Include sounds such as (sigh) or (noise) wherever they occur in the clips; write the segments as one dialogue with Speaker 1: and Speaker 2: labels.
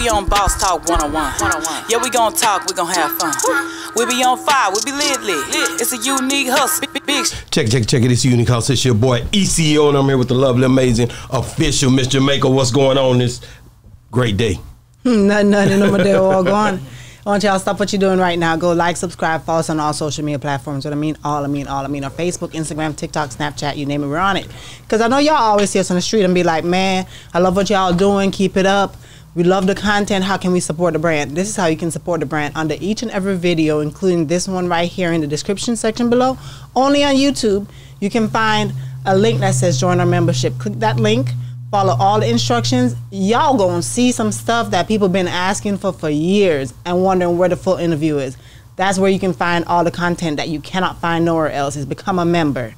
Speaker 1: we on Boss Talk 101. Yeah, we gon' talk, we gon' have fun. We be on fire, we be lit lit. It's a unique hustle. Big, big
Speaker 2: Check, check, check it. It's Unique House. It's your boy ECO, and I'm here with the lovely, amazing, official Miss Jamaica. What's going on this great day?
Speaker 3: Hmm, nothing, nothing. No more. They're all gone. I want y'all to stop what you're doing right now. Go like, subscribe, follow us on all social media platforms. What I mean, all I mean, all I mean, on Facebook, Instagram, TikTok, Snapchat, you name it, we're on it. Because I know y'all always see us on the street and be like, man, I love what y'all doing. Keep it up. We love the content. How can we support the brand? This is how you can support the brand under each and every video, including this one right here in the description section below. Only on YouTube, you can find a link that says join our membership. Click that link follow all the instructions, y'all gonna see some stuff that people been asking for for years and wondering where the full interview is. That's where you can find all the content that you cannot find nowhere else. Is become a member.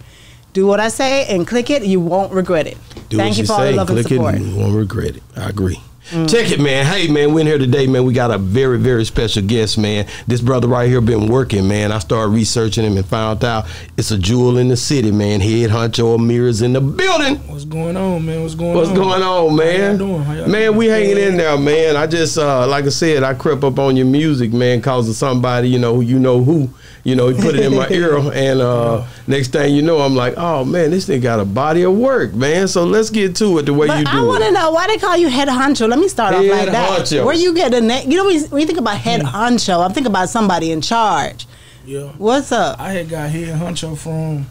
Speaker 3: Do what I say and click it. You won't regret it.
Speaker 2: Do
Speaker 3: Thank you for all the love and
Speaker 2: Click it.
Speaker 3: support.
Speaker 2: And you won't regret it. I agree.
Speaker 3: Mm.
Speaker 2: Check it, man. Hey, man, we're in here today, man. We got a very, very special guest, man. This brother right here been working, man. I started researching him and found out it's a jewel in the city, man. Head honcho Amir's in the building.
Speaker 4: What's going on, man? What's going
Speaker 2: What's
Speaker 4: on?
Speaker 2: What's going on,
Speaker 4: How
Speaker 2: man?
Speaker 4: y'all doing? How y'all
Speaker 2: man,
Speaker 4: doing?
Speaker 2: we hanging in there, man. I just, uh, like I said, I crept up on your music, man, cause of somebody, you know, you know who, you know, he put it in my (laughs) ear, and uh, next thing you know, I'm like, oh man, this thing got a body of work, man. So let's get to it the way you do
Speaker 3: I want
Speaker 2: it.
Speaker 3: to know why they call you head honcho. Let me start off like that.
Speaker 2: honcho.
Speaker 3: Where you get the name? You know when you, when you think about head honcho, I'm thinking about somebody in charge.
Speaker 4: Yeah.
Speaker 3: What's up?
Speaker 4: I had got head honcho from.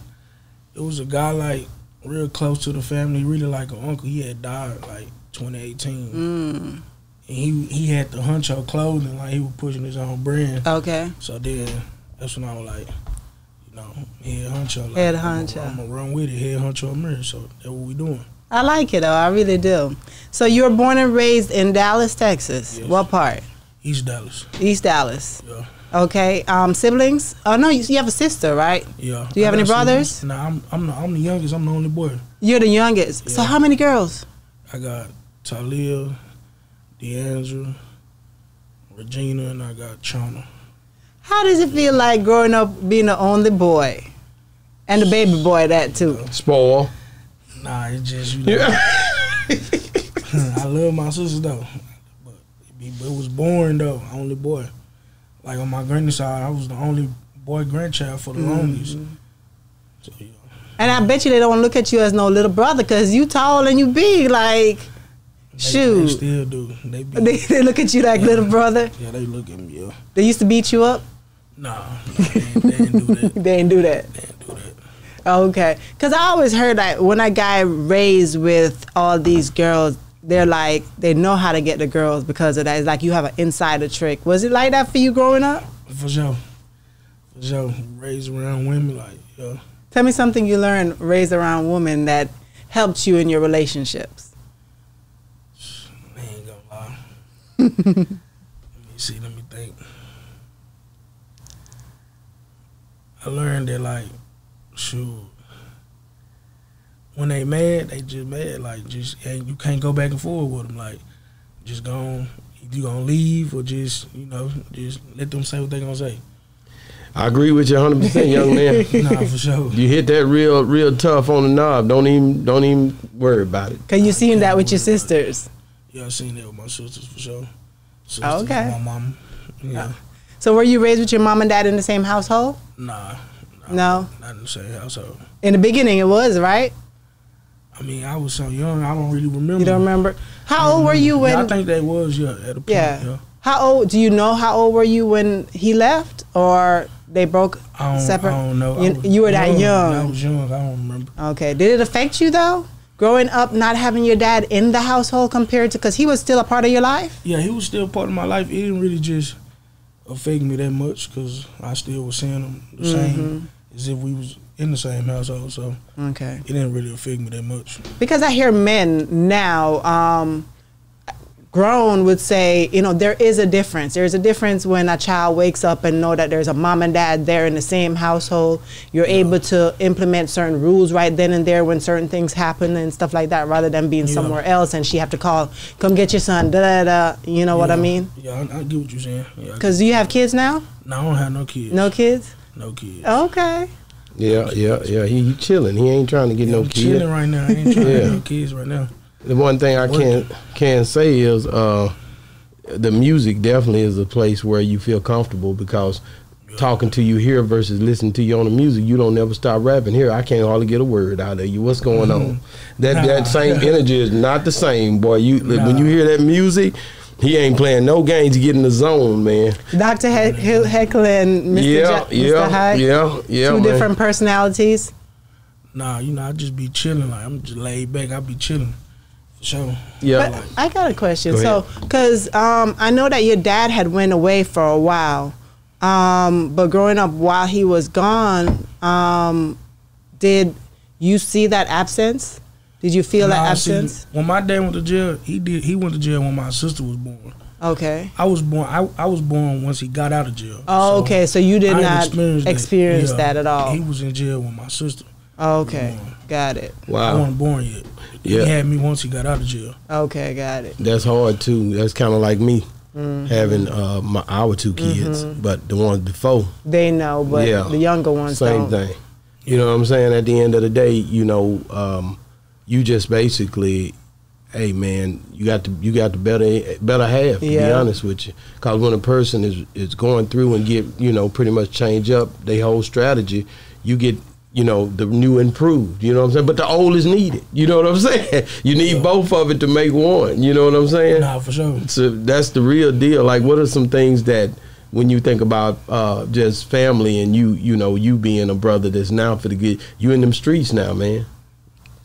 Speaker 4: It was a guy like real close to the family, really like an uncle. He had died like 2018,
Speaker 3: Mm,
Speaker 4: and he he had the honcho clothing, like he was pushing his own brand.
Speaker 3: okay.
Speaker 4: So then that's when I was like, you know, head honcho. Like,
Speaker 3: Head
Speaker 4: I'm
Speaker 3: honcho.
Speaker 4: gonna- I'm gonna run with it. Head honcho Amir. So that's what we doing.
Speaker 3: I like it though. I really do. So you were born and raised in Dallas, Texas.
Speaker 4: Yes.
Speaker 3: What part?
Speaker 4: East Dallas.
Speaker 3: East Dallas.
Speaker 4: Yeah.
Speaker 3: Okay. Um, siblings? Oh no, you, you have a sister, right?
Speaker 4: Yeah.
Speaker 3: Do you have any brothers?
Speaker 4: siblings. Nah, I'm I'm the, I'm the youngest. I'm the only boy.
Speaker 3: You're the youngest. So how many girls?
Speaker 4: I got Talia, Deandra, Regina, and I got Chana.
Speaker 3: How does it feel like growing up being the only boy, and the baby boy that too?
Speaker 2: Spoil.
Speaker 4: Nah, it's just you know. (laughs) I love my sister though, but it, be, but it was boring though. Only boy. Like on my granny side, I was the only boy grandchild for the mm-hmm. longest. So yeah.
Speaker 3: And I bet you they don't look at you as no little brother because you tall and you big. Like,
Speaker 4: They, they still do. They be, (laughs)
Speaker 3: they, they look at you like little brother.
Speaker 4: yeah, they look at me. Yeah.
Speaker 3: They used to beat you up.
Speaker 4: Nah, nah they, ain't- (laughs) they didn't do that.
Speaker 3: They didn't do that.
Speaker 4: They didn't do that.
Speaker 3: Okay, because I always heard that when a guy raised with all these girls, they're like they know how to get the girls because of that. It's like you have an insider trick. Was it like that for you growing up?
Speaker 4: For sure. For sure. Raised around women, like, yeah.
Speaker 3: Tell me something you learned raised around women that helped you in your relationships.
Speaker 4: I ain't gonna lie. (laughs) let me see, let me think. I learned that, like, shoot, when they mad, they just mad. Like, just, and you can't go back and forth with them. Like, just go on, you gonna leave or just, you know, just let them say what they gonna say.
Speaker 2: I agree with you 100, percent young man. (laughs)
Speaker 4: nah, for sure.
Speaker 2: You hit that real, real tough on the knob. Don't even, don't even worry about it.
Speaker 3: Cause you seen that with your sisters.
Speaker 4: Yeah, I seen that with my sisters, for sure. Sisters,
Speaker 3: Okay.
Speaker 4: My mom. Yeah. Oh.
Speaker 3: So were you raised with your mom and dad in the same household?
Speaker 4: Nah.
Speaker 3: No.
Speaker 4: Not in the same household.
Speaker 3: In the beginning, it was right.
Speaker 4: I mean, I was so young, I don't really remember.
Speaker 3: You don't remember? How old were mm-hmm. you when?
Speaker 4: Yeah, I think they was, yeah, at a point.
Speaker 3: Yeah.
Speaker 4: Yeah.
Speaker 3: How old? Do you know how old were you when he left, or they broke
Speaker 4: I don't,
Speaker 3: separate?
Speaker 4: I don't know.
Speaker 3: You, you were that young.
Speaker 4: I
Speaker 3: young.
Speaker 4: was young. I don't remember.
Speaker 3: Okay. Did it affect you though? Growing up, not having your dad in the household compared to because he was still a part of your life.
Speaker 4: Yeah, he was still part of my life. It didn't really just affect me that much because I still was seeing them the
Speaker 3: Mm-hmm.
Speaker 4: same as if we was in the same household. So
Speaker 3: Okay.
Speaker 4: it didn't really affect me that much.
Speaker 3: Because I hear men now, um, grown would say, you know, there is a difference. There's a difference when a child wakes up and know that there's a mom and dad there in the same household. You're able to implement certain rules right then and there when certain things happen and stuff like that, rather than being
Speaker 4: Yeah.
Speaker 3: somewhere else and she have to call, come get your son, da da da. You know what I mean?
Speaker 4: Yeah, I, I get what you're saying. Yeah,
Speaker 3: Because do you have kids now?
Speaker 4: No, I don't have no kids.
Speaker 3: No kids?
Speaker 4: No kids.
Speaker 3: Okay.
Speaker 2: Yeah, yeah, yeah. He, he chilling. He ain't trying to get
Speaker 4: Yeah,
Speaker 2: no
Speaker 4: I'm
Speaker 2: kid.
Speaker 4: chilling right now. I ain't trying
Speaker 2: Yeah.
Speaker 4: to get no kids right now.
Speaker 2: The one thing I can can say is uh the music definitely is a place where you feel comfortable because talking to you here versus listening to you on the music, you don't never stop rapping. Here, I can't hardly get a word out of you. What's going on? That
Speaker 4: Nah.
Speaker 2: that same (laughs) energy is not the same, boy. You when you hear that music, he ain't playing no games. You get in the zone, man.
Speaker 3: Dr. He- He- Heckler and Mr.
Speaker 2: Yeah,
Speaker 3: Ja- Mr.
Speaker 2: yeah,
Speaker 3: Hyde,
Speaker 2: yeah, yeah.
Speaker 3: two
Speaker 2: man.
Speaker 3: different personalities.
Speaker 4: Nah, you know, I just be chilling. Like I'm just laid back. I be chilling. For sure.
Speaker 2: Yeah,
Speaker 3: But I got a question.
Speaker 2: Go
Speaker 3: So, because um, I know that your dad had went away for a while, um, but growing up while he was gone, um, did you see that absence? Did you feel that
Speaker 4: Nah, see,
Speaker 3: absence?
Speaker 4: when my dad went to jail, he did. He went to jail when my sister was born.
Speaker 3: Okay.
Speaker 4: I was born. I, I was born once he got out of jail.
Speaker 3: Oh,
Speaker 4: So
Speaker 3: okay. So you did
Speaker 4: I
Speaker 3: not
Speaker 4: experienced
Speaker 3: experience
Speaker 4: Yeah.
Speaker 3: that at all.
Speaker 4: He was in jail with my sister.
Speaker 3: Oh, okay. Got it.
Speaker 2: Wow.
Speaker 4: I wasn't born yet.
Speaker 2: Yeah.
Speaker 4: He had me once he got out of jail.
Speaker 3: Okay, got it.
Speaker 2: that's hard too. That's kind of like me
Speaker 3: Mm-hmm.
Speaker 2: having uh, my our two kids, but the ones before.
Speaker 3: They know, but
Speaker 2: Yeah.
Speaker 3: the younger ones
Speaker 2: Same
Speaker 3: don't.
Speaker 2: thing. You know what I'm saying? At the end of the day, you know, um, you just basically, hey man, you got to you got the better better half. To be honest with you, because when a person is is going through and get you know pretty much change up their whole strategy, you get you know the new improved. You know what I'm saying? But the old is needed. You know what I'm (laughs) saying? You need both of it to make one. You know what I'm saying?
Speaker 4: Nah, for sure.
Speaker 2: So that's the real deal. Like, what are some things that when you think about uh, just family and you, you know, you being a brother that's now for the good, you in them streets now, man.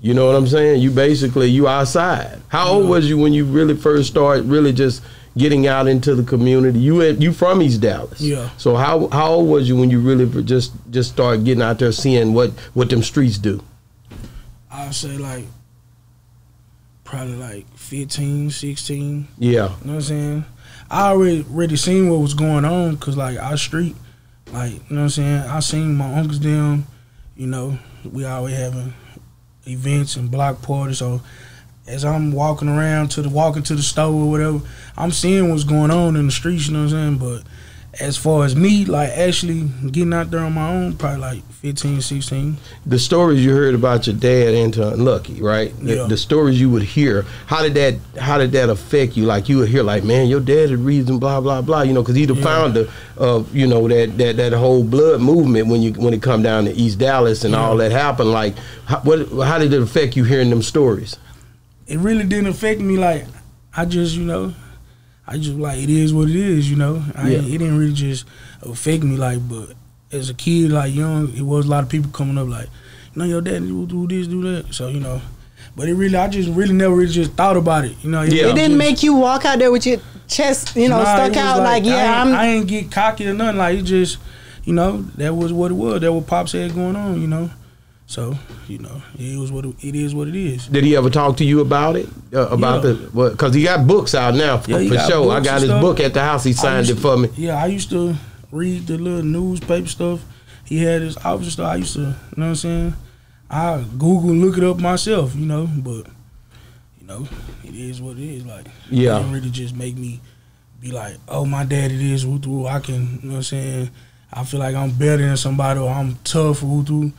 Speaker 2: You know what I'm saying? You basically you outside. How old was you when you really first started really just getting out into the community? You you from East Dallas,
Speaker 4: Yeah.
Speaker 2: So how how old was you when you really just just started getting out there, seeing what what them streets do?
Speaker 4: I'd say like probably like 15, 16.
Speaker 2: Yeah,
Speaker 4: You know what I'm saying? I already already seen what was going on because like our street, like you know what I'm saying. I seen my uncles them, you know, we always having events and block parties. So as I'm walking around to the walking to the store or whatever, I'm seeing what's going on in the streets. You know what I'm saying? But as far as me, like actually getting out there on my own, probably like 15, 16.
Speaker 2: the stories you heard about your dad Antong Lucky, right? The,
Speaker 4: Yeah.
Speaker 2: the stories you would hear. How did that How did that affect you? Like you would hear, like, man, your dad is reason, blah blah blah. You know, because he's the
Speaker 4: Yeah.
Speaker 2: founder of you know that that that whole blood movement when you when it come down to East Dallas and all that happened. Like, how, what how did it affect you hearing them stories?
Speaker 4: It really didn't affect me. Like I just, you know, I just like it is what it is. You know, I
Speaker 2: Yeah.
Speaker 4: it didn't really just affect me. Like, but as a kid, like young, it was a lot of people coming up like, you know, your dad do, do this, do that. So you know, but it really, I just really never really just thought about it. You know,
Speaker 2: Yeah.
Speaker 3: It didn't
Speaker 4: just-
Speaker 3: make you walk out there with your chest, you know,
Speaker 4: Nah,
Speaker 3: stuck out like,
Speaker 4: I
Speaker 3: yeah,
Speaker 4: ain't,
Speaker 3: I'm.
Speaker 4: I ain't get cocky or nothing. Like it just, you know, that was what it was. That what pops had going on. You know, so you know, it was what it, it is. What it is.
Speaker 2: Did he ever talk to you about it? Uh, about
Speaker 4: Yeah.
Speaker 2: the because he got books out now for,
Speaker 4: Yeah,
Speaker 2: for sure. I got his
Speaker 4: stuff.
Speaker 2: book at the house. He signed it for me.
Speaker 4: Yeah, I used to read the little newspaper stuff. He had his office stuff. I used to, you know what I'm saying? I Google and look it up myself, you know, but you know, it is what it is. Like,
Speaker 2: Yeah.
Speaker 4: it didn't really just make me be like, oh, my dad, it is who. I can, you know what I'm saying? I feel like I'm better than somebody or I'm tough who through.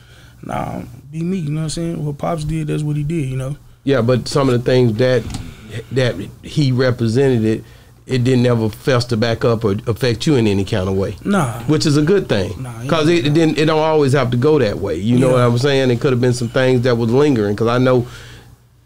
Speaker 4: Nah, be me, you know what I'm saying? What Pops did, that's what he did, you know?
Speaker 2: Yeah, but some of the things that that he represented it, it didn't ever fester back up or affect you in any kind of way,
Speaker 4: Nah.
Speaker 2: which is a good thing.
Speaker 4: Nah,
Speaker 2: Because
Speaker 4: yeah.
Speaker 2: it, it didn't. It don't always have to go that way. You know what I'm saying? It could have been some things that was lingering. Because I know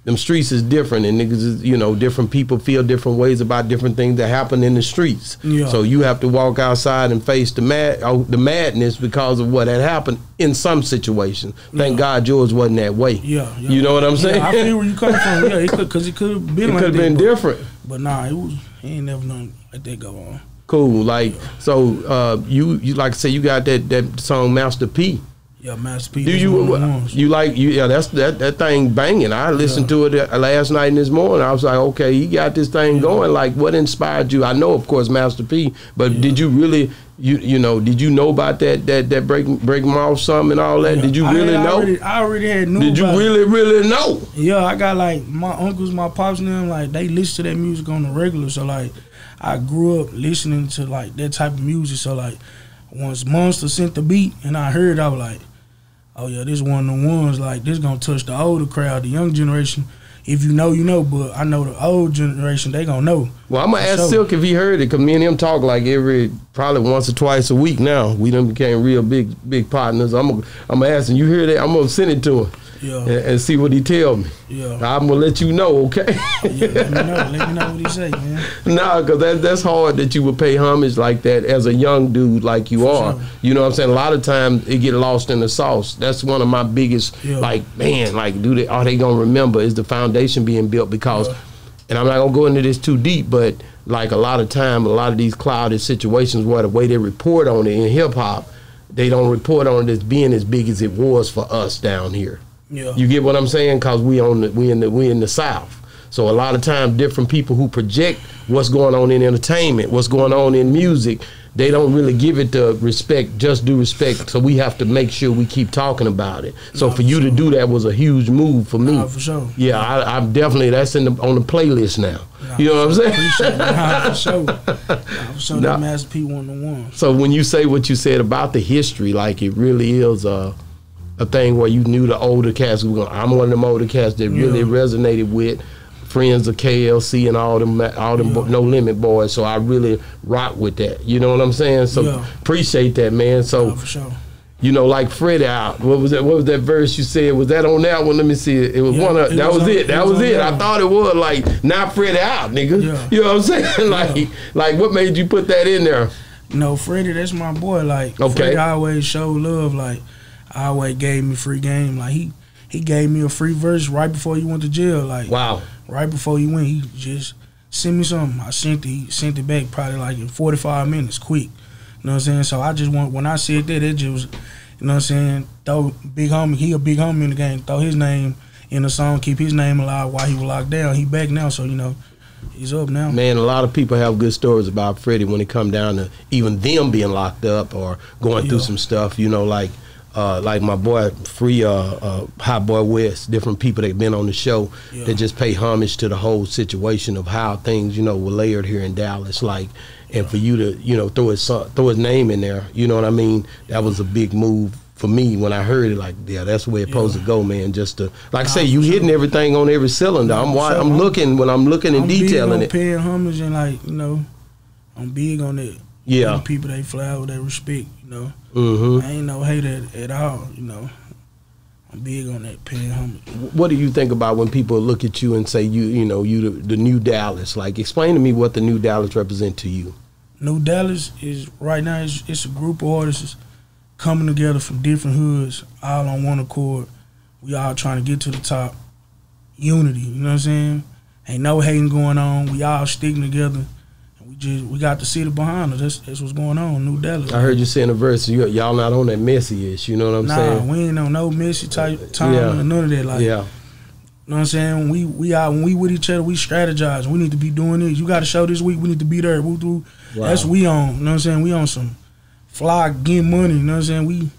Speaker 2: them streets is different, and niggas is you know different people feel different ways about different things that happen in the streets.
Speaker 4: Yeah.
Speaker 2: So you have to walk outside and face the mad oh, the madness because of what had happened in some situations. Thank
Speaker 4: Yeah.
Speaker 2: God yours wasn't that way.
Speaker 4: Yeah, yeah.
Speaker 2: You know what I'm saying?
Speaker 4: I feel where you coming from. Yeah, (laughs) it could, cause it could have been
Speaker 2: it
Speaker 4: like
Speaker 2: could have been
Speaker 4: but-
Speaker 2: different.
Speaker 4: But nah, it was. He ain't never known like that go on.
Speaker 2: Cool. Like so, uh, you you like I say you got that that song Master P.
Speaker 4: Yeah, Master P.
Speaker 2: Do you
Speaker 4: one of the ones.
Speaker 2: you like you? Yeah, that's that that thing banging. I listened to it uh, last night and this morning. I was like, okay, he got this thing going. Like, what inspired you? I know, of course, Master P. But did you really? You you know? Did you know about that that that break break off something and all that?
Speaker 4: Yeah,
Speaker 2: Did you
Speaker 4: I
Speaker 2: really
Speaker 4: had
Speaker 2: know?
Speaker 4: Already, I already had knew.
Speaker 2: did you
Speaker 4: about it.
Speaker 2: really really know?
Speaker 4: Yeah, I got like my uncles, my pops, and them. Like they listen to that music on the regular. So like, I grew up listening to like that type of music. So like, once Monster sent the beat and I heard, it, I was like, oh yeah, this one of the ones. Like this gonna touch the older crowd, the young generation. if you know, you know. But I know the old generation, they gonna know.
Speaker 2: Well, I'm gonna ask
Speaker 4: sure.
Speaker 2: Silk if he heard it, cause me and him talk like every probably once or twice a week now. We done became real big big partners. I'm gonna I'm gonna ask him. You hear that? I'm gonna send it to him
Speaker 4: Yeah,
Speaker 2: and, and see what he tell me.
Speaker 4: yeah.
Speaker 2: I'm gonna let you know, okay?
Speaker 4: yeah let me know. Let me know what he say, man. (laughs)
Speaker 2: nah, cause that that's hard that you would pay homage like that as a young dude like you are.
Speaker 4: sure.
Speaker 2: You know what I'm saying? A lot of times it get lost in the sauce. That's one of my biggest
Speaker 4: Yeah.
Speaker 2: like man, like do they are they gonna remember is the foundation being built because
Speaker 4: Yeah.
Speaker 2: and I'm not gonna go into this too deep, but like a lot of time, a lot of these clouded situations where the way they report on it in hip hop, they don't report on it as being as big as it was for us down here.
Speaker 4: Yeah,
Speaker 2: You get what I'm saying? Cause we on the, we in the we in the South. So a lot of time, different people who project what's going on in entertainment, what's going on in music, they don't really give it the respect, just due respect. So we have to make sure we keep talking about it. So for you
Speaker 4: for
Speaker 2: to do that was a huge move for me.
Speaker 4: For sure.
Speaker 2: Yeah, I, I'm definitely that's in the on the playlist now. You know what I'm saying?
Speaker 4: Appreciate it. Nah, for sure. (laughs) Nah, for sure.
Speaker 2: Nah.
Speaker 4: That Master P one to one.
Speaker 2: So when you say what you said about the history, like it really is a a thing where you knew the older cats. were going, I'm one of them older cats that really
Speaker 4: Yeah.
Speaker 2: resonated with friends of KLC and all them all them bo-
Speaker 4: Yeah.
Speaker 2: No Limit boys. So I really rock with that. You know what I'm saying? So
Speaker 4: Yeah.
Speaker 2: appreciate that, man. So
Speaker 4: sure.
Speaker 2: you know, like Freddy out. What was that? What was that verse you said? Was that on that one? Let me see it. It was one of that
Speaker 4: was
Speaker 2: was,
Speaker 4: on-
Speaker 2: it. That
Speaker 4: was
Speaker 2: was it. I thought it was like not Freddy out, nigga. (laughs) You know what I'm saying? like, like what made you put that in there?
Speaker 4: No, Freddy, that's my boy. Like,
Speaker 2: Okay.
Speaker 4: Freddy always show love. Like, always gave me free game. Like, he he gave me a free verse right before he went to jail. Like,
Speaker 2: Wow.
Speaker 4: right before he went, he just sent me something. I sent it. Sent it back probably like in forty five minutes, quick. You know what I'm saying? So I just want when I said that, it just was, you know what I'm saying? Throw big homie. He a big homie in the game. Throw his name in the song. Keep his name alive while he was locked down. He back now, so you know he's up now.
Speaker 2: Man, a lot of people have good stories about Freddy when it come down to even them being locked up or going through some stuff. You know, like uh, like my boy Free, uh, uh, Hot Boy West, different people that been on the show
Speaker 4: Yeah.
Speaker 2: that just pay homage to the whole situation of how things you know were layered here in Dallas. Like, and for you to you know throw his throw his name in there, you know what I mean? That was a big move. For me, when I heard it, like, yeah, that's the way it's supposed to go, man. Just to, like I say, you hitting everything on every cylinder. I'm, wa- I'm looking when I'm looking and
Speaker 4: I'm big
Speaker 2: detailing
Speaker 4: on
Speaker 2: it.
Speaker 4: paying homage and like you know, I'm big on that.
Speaker 2: Yeah.
Speaker 4: People they fly with, they respect. You know,
Speaker 2: hmm
Speaker 4: I ain't no hater at, at all. You know, I'm big on that paying homage.
Speaker 2: What do you think about when people look at you and say you, you know, you the, the new Dallas? Like, explain to me what the new Dallas represent to you.
Speaker 4: New Dallas is right now. It's, it's a group of artists coming together from different hoods, all on one accord. We all trying to get to the top. Unity, you know what I'm saying? Ain't no hating going on. We all sticking together. And we got to see the behind us. That's, that's what's going on. New Dallas.
Speaker 2: I heard you saying a verse. You, y'all not on that messy ish. You know what I'm
Speaker 4: Nah,
Speaker 2: saying?
Speaker 4: Nah, we ain't on no messy type time
Speaker 2: Yeah.
Speaker 4: or none of that. Like,
Speaker 2: yeah.
Speaker 4: you know what I'm saying? We we out when we with each other, we strategize. We need to be doing this. You got a show this week. We need to be there. We do.
Speaker 2: Wow.
Speaker 4: That's we on. You know what I'm saying? We on some fly getting money. You know what I'm saying? We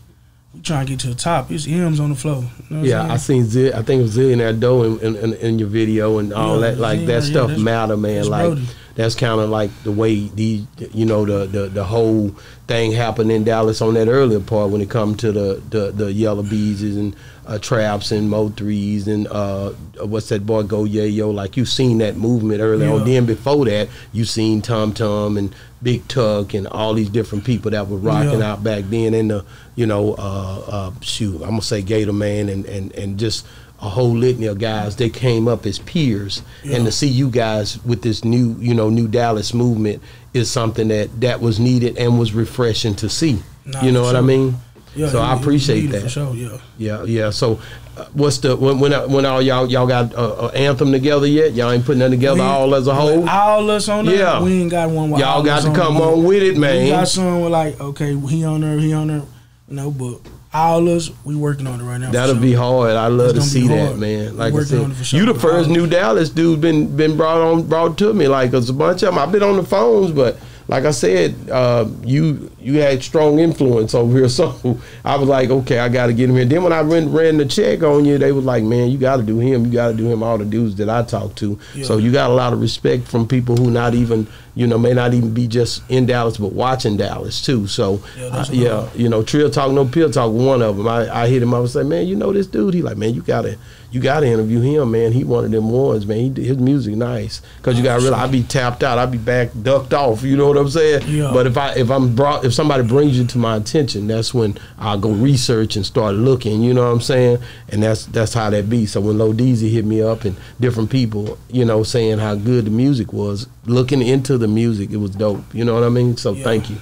Speaker 4: we trying to get to the top. It's M's on the floor. You know
Speaker 2: Yeah,
Speaker 4: I'm
Speaker 2: I seen Zid. I think it was that dough in, in, in, in your video and all
Speaker 4: Yeah,
Speaker 2: that. Like
Speaker 4: yeah,
Speaker 2: that
Speaker 4: yeah,
Speaker 2: stuff matter, man. Like
Speaker 4: Brody.
Speaker 2: That's kind of like the way the you know the, the the whole thing happened in Dallas on that earlier part when it come to the the, the yellow bees and uh, traps and mo threes and uh, what's that boy go yeah yo like you seen that movement earlier on. Then before that you seen Tum Tum and Big Tuck and all these different people that were rocking
Speaker 4: Yeah.
Speaker 2: out back then in the you know uh, uh, shoot I'm gonna say Gator Man and and and just a whole litany of guys they came up as peers
Speaker 4: Yeah.
Speaker 2: and to see you guys with this new you know new Dallas movement is something that that was needed and was refreshing to see
Speaker 4: Nah,
Speaker 2: you know what I mean
Speaker 4: Yeah,
Speaker 2: so
Speaker 4: it-
Speaker 2: I appreciate that
Speaker 4: For sure, yeah.
Speaker 2: yeah yeah so uh, what's the when when, when all y'all y'all got uh, uh, anthem together yet y'all ain't putting that together
Speaker 4: We-
Speaker 2: all as a whole
Speaker 4: All us on there.
Speaker 2: Yeah.
Speaker 4: We ain't got one.
Speaker 2: y'all
Speaker 4: all
Speaker 2: got to come on with it man
Speaker 4: We got some with like, okay, he on there, he on there. Know, but all us, we working on it right now.
Speaker 2: That'll
Speaker 4: sure.
Speaker 2: be hard. I love to see that, man. Like I said,
Speaker 4: sure.
Speaker 2: you the first new Dallas dude been been brought on brought to me. Like 'cause a bunch of them. I've been on the phones, but like I said, uh, you you had strong influence over here. (laughs) So I was like, okay, I got to get him here. Then when I ran, ran the check on you, they was like, man, you got to do him. You got to do him. All the dudes that I talked to.
Speaker 4: Yeah.
Speaker 2: So you got a lot of respect from people who not even, you know, may not even be just in Dallas, but watching Dallas too. So
Speaker 4: Yeah,
Speaker 2: yeah, yeah you know, Trill Talk, No Pill Talk, one of them. I, I hit him up and say, man, you know this dude? He like, man, you gotta, you gotta interview him, man. He one of them ones, man. He, his music nice, cause you gotta realize I be tapped out, I be back ducked off. You know what I'm saying?
Speaker 4: Yeah.
Speaker 2: But if I if I'm brought, if somebody brings you to my attention, that's when I go research and start looking. You know what I'm saying? And that's that's how that be. So when Low Deezy hit me up and different people, you know, saying how good the music was, looking into the music, it was dope. You know what I mean? So
Speaker 4: Yeah.
Speaker 2: thank you.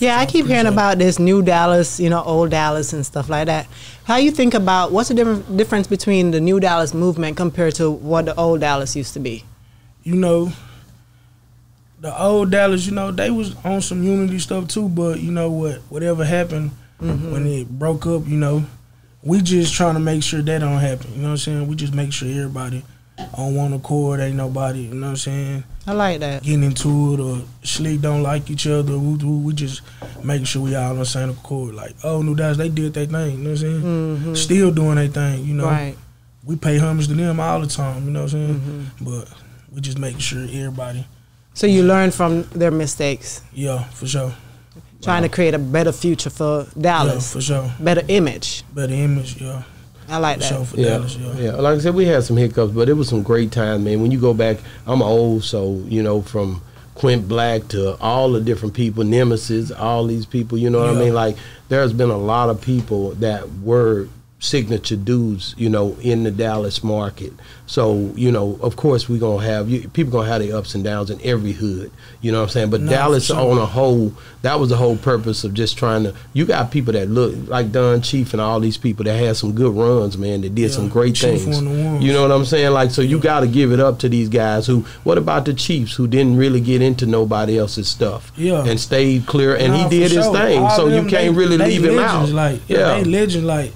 Speaker 3: Yeah, I keep hearing about this new Dallas, you know, old Dallas and stuff like that. How you think about what's the different difference between the new Dallas movement compared to what the old Dallas used to be?
Speaker 4: you know, the old Dallas, you know, they was on some unity stuff too, but you know what, whatever happened mm-hmm. when it broke up, you know, we just trying to make sure that don't happen. You know what I'm saying? We just make sure everybody on one accord, ain't nobody, you know what I'm saying,
Speaker 3: I like that.
Speaker 4: getting into it or sleep don't like each other. We, we we just making sure we all on the same accord. Like, oh, New Dallas, they did their thing, you know what I'm saying?
Speaker 3: hmm
Speaker 4: Still doing their thing, you know.
Speaker 3: Right.
Speaker 4: We pay homage to them all the time, you know what I'm saying?
Speaker 3: Mm-hmm.
Speaker 4: But we just making sure everybody,
Speaker 3: So you learn from their mistakes,
Speaker 4: yeah, for sure.
Speaker 3: trying to create a better future for Dallas.
Speaker 4: Yeah, for sure.
Speaker 3: better image.
Speaker 4: Better image, yeah.
Speaker 3: I like that.
Speaker 4: sure for
Speaker 2: Yeah,
Speaker 4: Dallas, yeah.
Speaker 2: yeah. Like I said, we had some hiccups, but it was some great times, man. When you go back, I'm old, so you know from Quint Black to all the different people, Nemesis, all these people. You know what I mean? Like there's been a lot of people that were signature dudes, you know, in the Dallas market. So you know, of course, we're gonna have you, people gonna have their ups and downs in every hood. You know what I'm saying? But
Speaker 4: No,
Speaker 2: Dallas
Speaker 4: sure.
Speaker 2: on a whole, that was the whole purpose of just trying to. You got people that look like Don Chief and all these people that had some good runs, man. That did
Speaker 4: Yeah,
Speaker 2: some great
Speaker 4: Chief
Speaker 2: things.
Speaker 4: one of the ones.
Speaker 2: You know what I'm saying? Like, so you got to give it up to these guys who. What about the Chiefs who didn't really get into nobody else's stuff?
Speaker 4: Yeah.
Speaker 2: and stayed clear, and
Speaker 4: Nah,
Speaker 2: he did his
Speaker 4: sure.
Speaker 2: thing.
Speaker 4: All
Speaker 2: so you can't
Speaker 4: they-
Speaker 2: really
Speaker 4: they
Speaker 2: leave him out.
Speaker 4: Like, yeah,
Speaker 2: yeah.
Speaker 4: they legend like.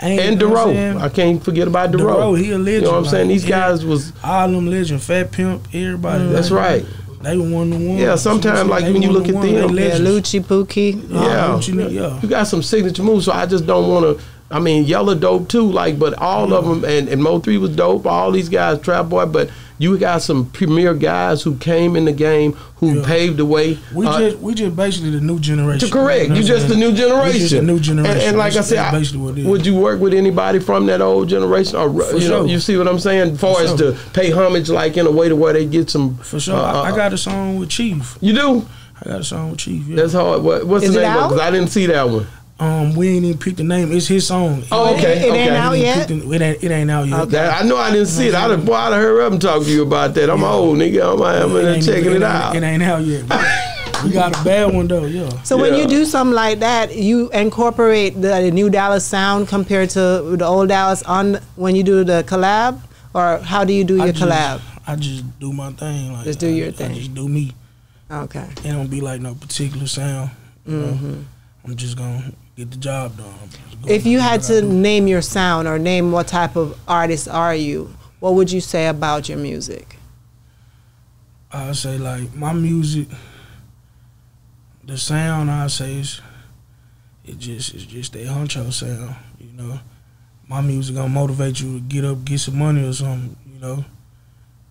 Speaker 4: Ain't,
Speaker 2: and
Speaker 4: you know I'm
Speaker 2: Dorrough,
Speaker 4: saying?
Speaker 2: I can't forget about Dorrough.
Speaker 4: Dorrough, he a legend.
Speaker 2: You know what I'm
Speaker 4: like,
Speaker 2: saying? These
Speaker 4: yeah.
Speaker 2: guys was.
Speaker 4: All them legend, Fat Pimp, everybody.
Speaker 2: Mm, That's
Speaker 4: like,
Speaker 2: right.
Speaker 4: They were one of the ones.
Speaker 2: Yeah, sometimes, like, when you look at
Speaker 4: the
Speaker 2: them,
Speaker 3: Yeah. Lucci Pookie.
Speaker 2: Yeah.
Speaker 4: Oh, Lucci, yeah.
Speaker 2: You got some signature moves, so I just don't want to. I mean, Yellow dope too, like, but all of them, and, and Mo three was dope. All these guys, Trap Boy, but you got some premier guys who came in the game who
Speaker 4: Yeah.
Speaker 2: paved the way.
Speaker 4: We
Speaker 2: Uh,
Speaker 4: just we just basically the new generation.
Speaker 2: to correct, you just the new generation.
Speaker 4: Just the new generation.
Speaker 2: And, and like
Speaker 4: That's-
Speaker 2: I said, I-
Speaker 4: basically what it is.
Speaker 2: would you work with anybody from that old generation, or
Speaker 4: For
Speaker 2: you know,
Speaker 4: sure.
Speaker 2: you see what I'm saying? As far
Speaker 4: For
Speaker 2: as
Speaker 4: sure.
Speaker 2: to pay homage, like in a way to where they get some.
Speaker 4: For sure,
Speaker 2: uh,
Speaker 4: I, I got a song with Chief.
Speaker 2: You do.
Speaker 4: I got a song with Chief. Yeah.
Speaker 2: That's hard. What, what's
Speaker 3: Is
Speaker 2: the name of it?
Speaker 3: out?
Speaker 2: 'Cause I didn't see that one.
Speaker 4: Um, we ain't even picked the name. It's his song.
Speaker 2: Oh, okay,
Speaker 3: It ain't
Speaker 2: okay.
Speaker 3: out yet?
Speaker 4: the- It ain't, it ain't out yet.
Speaker 3: Okay.
Speaker 2: That, I know I didn't see it. I'd have, boy, I'd have hurry up and talk to you about that. I'm
Speaker 4: Yeah.
Speaker 2: old, nigga. I'm, I'm
Speaker 4: It
Speaker 2: in there
Speaker 4: ain't-
Speaker 2: checking it,
Speaker 4: ain't-
Speaker 2: out.
Speaker 4: It ain't out yet. we got a bad one though. Yeah.
Speaker 3: So when you do something like that, you incorporate the, the new Dallas sound compared to the old Dallas on when you do the collab, or how do you do
Speaker 4: I
Speaker 3: your
Speaker 4: just-
Speaker 3: collab?
Speaker 4: I just do my thing. Like
Speaker 3: Just do your
Speaker 4: I
Speaker 3: thing.
Speaker 4: just do me.
Speaker 3: Okay.
Speaker 4: It don't be like no particular sound. You know?
Speaker 3: Mm-hmm.
Speaker 4: I'm just gonna get the job done. I'm just gonna
Speaker 3: If you had to name your sound or name what type of artist are you, what would you say about your music?
Speaker 4: I say like my music, the sound I say is, it just it's just a huncho sound. You know, my music gonna motivate you to get up, get some money or something. You know,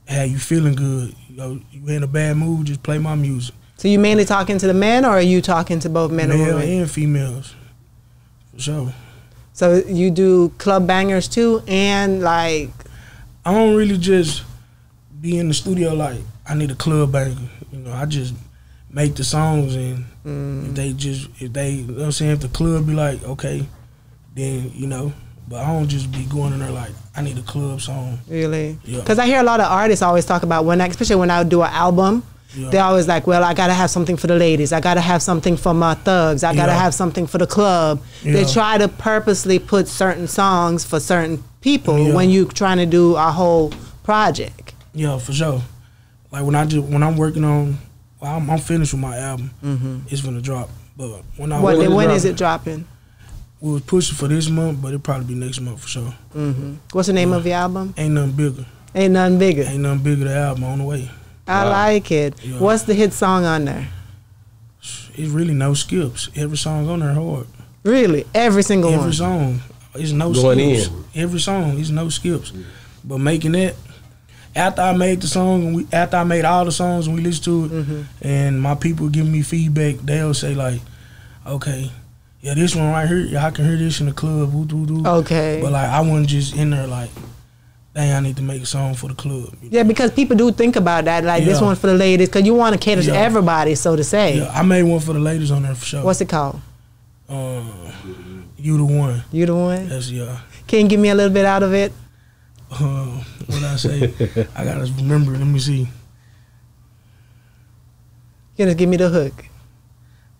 Speaker 4: have you feeling good. You know, you in a bad mood, just play my music.
Speaker 3: So you mainly talking to the men, or are you talking to both men and
Speaker 4: Male
Speaker 3: women?
Speaker 4: and females, for sure.
Speaker 3: So you do club bangers too, and like
Speaker 4: I don't really just be in the studio like I need a club banger. You know, I just make the songs and
Speaker 3: mm,
Speaker 4: if they just if they you know what I'm saying if the club be like okay, then you know. But I don't just be going in there like I need a club song.
Speaker 3: really,
Speaker 4: Yeah.
Speaker 3: because I hear a lot of artists always talk about when, I, especially when I do an album.
Speaker 4: Yeah.
Speaker 3: They're always like, well, I gotta have something for the ladies. I gotta have something for my thugs. I gotta
Speaker 4: Yeah.
Speaker 3: have something for the club. They try to purposely put certain songs for certain people
Speaker 4: Yeah.
Speaker 3: when you're trying to do a whole project.
Speaker 4: Yeah, for sure. Like when I just when I'm working on, well, I'm, I'm finished with my album.
Speaker 3: Mm-hmm.
Speaker 4: It's gonna drop. But when I
Speaker 3: What,
Speaker 2: when
Speaker 3: when
Speaker 2: is it
Speaker 3: dropping?
Speaker 4: we was pushing for this month, but it'll probably be next month for sure.
Speaker 3: hmm What's the name of your album?
Speaker 4: Ain't nothing bigger.
Speaker 3: Ain't nothing bigger.
Speaker 4: Ain't nothing bigger. Than the album on the way.
Speaker 3: I
Speaker 2: Wow.
Speaker 3: like it.
Speaker 4: Yeah.
Speaker 3: What's the hit song on there?
Speaker 4: it's really no skips. Every song on there hard.
Speaker 3: Really, every single
Speaker 4: Every
Speaker 3: one.
Speaker 4: song is no
Speaker 2: Going
Speaker 4: skips. Every song is no skips. But making that after I made the song and we after I made all the songs and we listened to it
Speaker 3: Mm-hmm.
Speaker 4: and my people give me feedback, they'll say like, Okay, yeah, this one right here, yeah, I can hear this in the club. Woo, doo, doo.
Speaker 3: Okay.
Speaker 4: But like I wasn't just in there like, dang, I need to make a song for the club.
Speaker 3: Yeah, because people do think about that. Like this one for the ladies, because you want to cater to everybody, so to say.
Speaker 4: Yeah, I made one for the ladies on there for sure.
Speaker 3: What's it called?
Speaker 4: um, you the one.
Speaker 3: You the one?
Speaker 4: That's yeah.
Speaker 3: Can you give me a little bit out of it?
Speaker 4: Uh, what I say? I gotta remember. Let me see.
Speaker 3: Can you just give me the hook.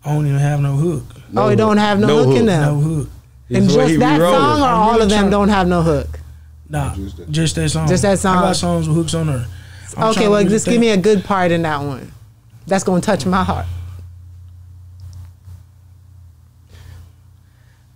Speaker 4: I don't even have no hook.
Speaker 3: oh, it don't have no,
Speaker 2: no
Speaker 3: hook, in
Speaker 2: hook.
Speaker 3: there.
Speaker 4: No hook.
Speaker 3: And
Speaker 2: It's the way
Speaker 3: just
Speaker 2: he
Speaker 3: that
Speaker 2: be rolling.
Speaker 3: song, or
Speaker 4: I'm
Speaker 3: all
Speaker 4: really
Speaker 3: of them
Speaker 4: trying-
Speaker 3: don't have no hook.
Speaker 4: Nah,
Speaker 5: Just that.
Speaker 4: just that song.
Speaker 3: Just that song.
Speaker 4: I got songs with hooks on her. I'm
Speaker 3: okay, well, just give me a good part in that one. That's gonna touch my heart.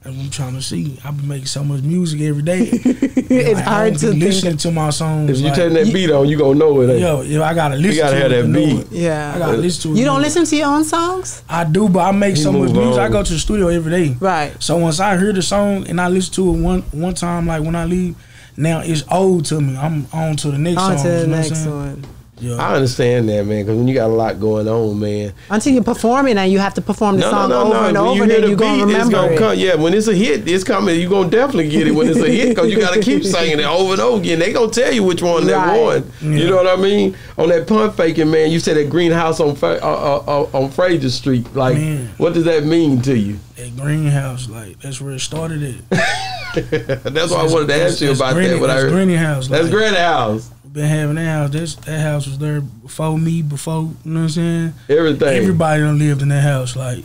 Speaker 4: And I'm trying to see. I've been making so much music every day. (laughs)
Speaker 3: it's
Speaker 4: Like, I
Speaker 3: hard to
Speaker 4: be
Speaker 3: think.
Speaker 4: listening to my songs.
Speaker 2: If you
Speaker 4: like,
Speaker 2: turn that beat on, you gonna know it. Ain't
Speaker 4: yo, yo, I gotta listen.
Speaker 2: You gotta
Speaker 4: to
Speaker 2: have
Speaker 4: it
Speaker 2: that
Speaker 4: to
Speaker 2: beat.
Speaker 3: Yeah.
Speaker 4: I gotta listen to it.
Speaker 3: You don't
Speaker 4: know
Speaker 3: listen to your own songs,
Speaker 4: I do, but I make
Speaker 2: He
Speaker 4: so much
Speaker 2: move
Speaker 4: music. I go to the studio every day.
Speaker 3: right?
Speaker 4: So once I hear the song and I listen to it one one time, like when I leave, now it's old to me. I'm on to the next
Speaker 3: On
Speaker 4: song.
Speaker 3: to the
Speaker 4: you know what I'm
Speaker 3: next one.
Speaker 4: Yeah.
Speaker 2: I understand that, man, because when you got a lot going on, man.
Speaker 3: Until you're performing and you have to perform the song over and
Speaker 2: When
Speaker 3: over,
Speaker 2: you
Speaker 3: then
Speaker 2: the
Speaker 3: you're gonna
Speaker 2: beat, it's
Speaker 3: remember
Speaker 2: gonna
Speaker 3: it.
Speaker 2: come. Yeah, when it's a hit, it's coming. You're gonna definitely get it when it's a hit because you gotta keep (laughs) singing it over and over again. They gonna tell you which one they
Speaker 3: Right.
Speaker 2: want.
Speaker 4: Yeah.
Speaker 2: You know what I mean? On that pump faking, man. You said that greenhouse on Fra- uh, uh, uh, on Fraser Street. Like,
Speaker 4: Man.
Speaker 2: what does that mean to you?
Speaker 4: That greenhouse, like that's where it started at. (laughs) (laughs)
Speaker 2: That's why I wanted to ask you about
Speaker 4: Granny-
Speaker 2: that. When I
Speaker 4: that's
Speaker 2: heard,
Speaker 4: Granny house.
Speaker 2: that's
Speaker 4: like,
Speaker 2: Granny House.
Speaker 4: Been having that house. That's, that house was there before me. Before you know what I'm saying.
Speaker 2: Everything.
Speaker 4: Everybody done lived in that house. Like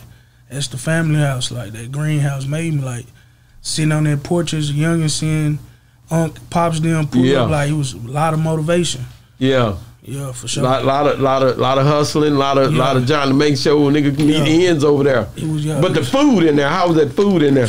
Speaker 4: that's the family house. Like that greenhouse made me like sitting on that porch as a young and seeing Unc pops them pull
Speaker 2: Yeah.
Speaker 4: up. Like it was a lot of motivation.
Speaker 2: Yeah.
Speaker 4: Yeah, for sure.
Speaker 2: Lot, lot of, a lot of, lot of hustling, a lot of,
Speaker 4: Yeah.
Speaker 2: lot of trying to make sure nigga can meet
Speaker 4: Yeah.
Speaker 2: ends over there.
Speaker 4: Was yeah.
Speaker 2: But the food in there, how was that food in there?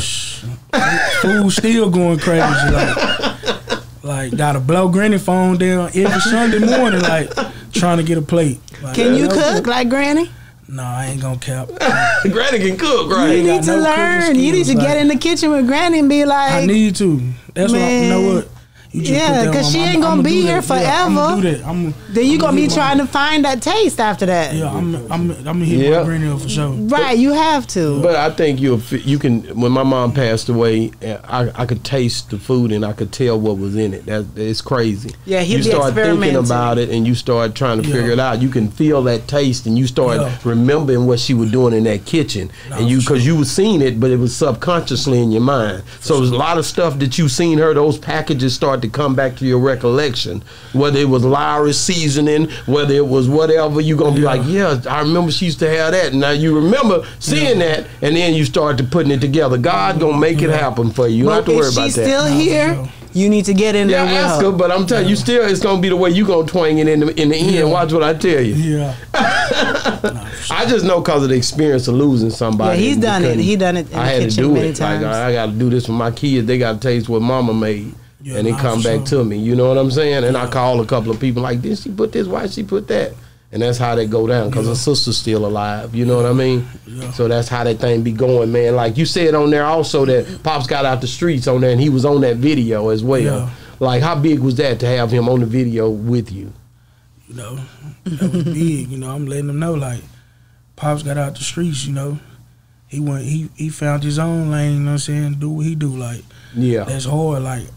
Speaker 4: Food still going crazy. Like, like got a blow granny phone down every Sunday morning, like trying to get a plate. Like,
Speaker 3: Can you
Speaker 4: no-
Speaker 3: cook like Granny?
Speaker 4: No, I ain't gonna cap. (laughs)
Speaker 2: Granny can cook, right?
Speaker 4: You
Speaker 3: need to
Speaker 4: no
Speaker 3: learn. You need to
Speaker 4: skills,
Speaker 3: get in the kitchen with Granny and be like,
Speaker 4: I
Speaker 3: like,
Speaker 4: need to. That's what I, you know what. You just
Speaker 3: Yeah,
Speaker 4: put that
Speaker 3: 'cause
Speaker 4: on
Speaker 3: she ain't
Speaker 4: I'm-
Speaker 3: gonna
Speaker 4: I'ma
Speaker 3: be here
Speaker 4: that. Yeah,
Speaker 3: forever.
Speaker 4: do that. I'm,
Speaker 3: then you gonna be
Speaker 4: hit my-
Speaker 3: trying to find that taste after that.
Speaker 4: Yeah, I'm. I'm. I'm gonna hit
Speaker 2: Yeah.
Speaker 4: my granny up for sure.
Speaker 3: Right, you have to.
Speaker 2: But I think you you can. When my mom passed away, uh, I I could taste the food and I could tell what was in it. That it's crazy.
Speaker 3: Yeah, he'll
Speaker 2: you start thinking about it and you start trying to
Speaker 4: Yeah.
Speaker 2: figure it out. You can feel that taste and you start
Speaker 4: Yeah.
Speaker 2: remembering what she was doing in that kitchen,
Speaker 4: Nah,
Speaker 2: and you
Speaker 4: for
Speaker 2: because you was seeing it, but it was subconsciously in your mind. so there's a lot of stuff that you seen her. Those packages start to come back to your recollection. Whether it was Lowry's seasoning, whether it was whatever, you're gonna be
Speaker 4: Yeah.
Speaker 2: like, yeah, I remember she used to have that. And now you remember seeing that, and then you start to putting it together. God gonna make it happen for you. You don't have to worry
Speaker 3: if
Speaker 2: about
Speaker 3: she's still here,
Speaker 4: sure.
Speaker 3: you need to get in
Speaker 2: yeah,
Speaker 3: there with
Speaker 2: ask
Speaker 3: her.
Speaker 2: her, but I'm telling you, still, it's gonna be the way you gonna twang it in the in the end.
Speaker 4: Yeah.
Speaker 2: Watch what I tell you.
Speaker 4: Yeah. (laughs)
Speaker 2: I just know because of the experience of losing somebody.
Speaker 3: Yeah, he's done it. He done it in
Speaker 2: I
Speaker 3: the
Speaker 2: had to do
Speaker 3: many
Speaker 2: it.
Speaker 3: times.
Speaker 2: Like I, got to do this for my kids. They got to taste what Mama made,
Speaker 4: Yeah,
Speaker 2: and
Speaker 4: nah,
Speaker 2: come back
Speaker 4: sure.
Speaker 2: to me. You know what I'm saying? And I call a couple of people like, "Did she put this? Why she put that?" And that's how they go down because
Speaker 4: Yeah.
Speaker 2: her sister's still alive. You know what I mean?
Speaker 4: Yeah.
Speaker 2: So that's how that thing be going, man. Like you said on there also that Pops got out the streets on there, and he was on that video as well.
Speaker 4: Yeah.
Speaker 2: Like how big was that to have him on the video with you?
Speaker 4: you know, that was big. You know, I'm letting them know like, pops got out the streets. You know, he went. He he found his own lane. You know what I'm saying? Do what he do. Like
Speaker 2: Yeah.
Speaker 4: that's hard. Like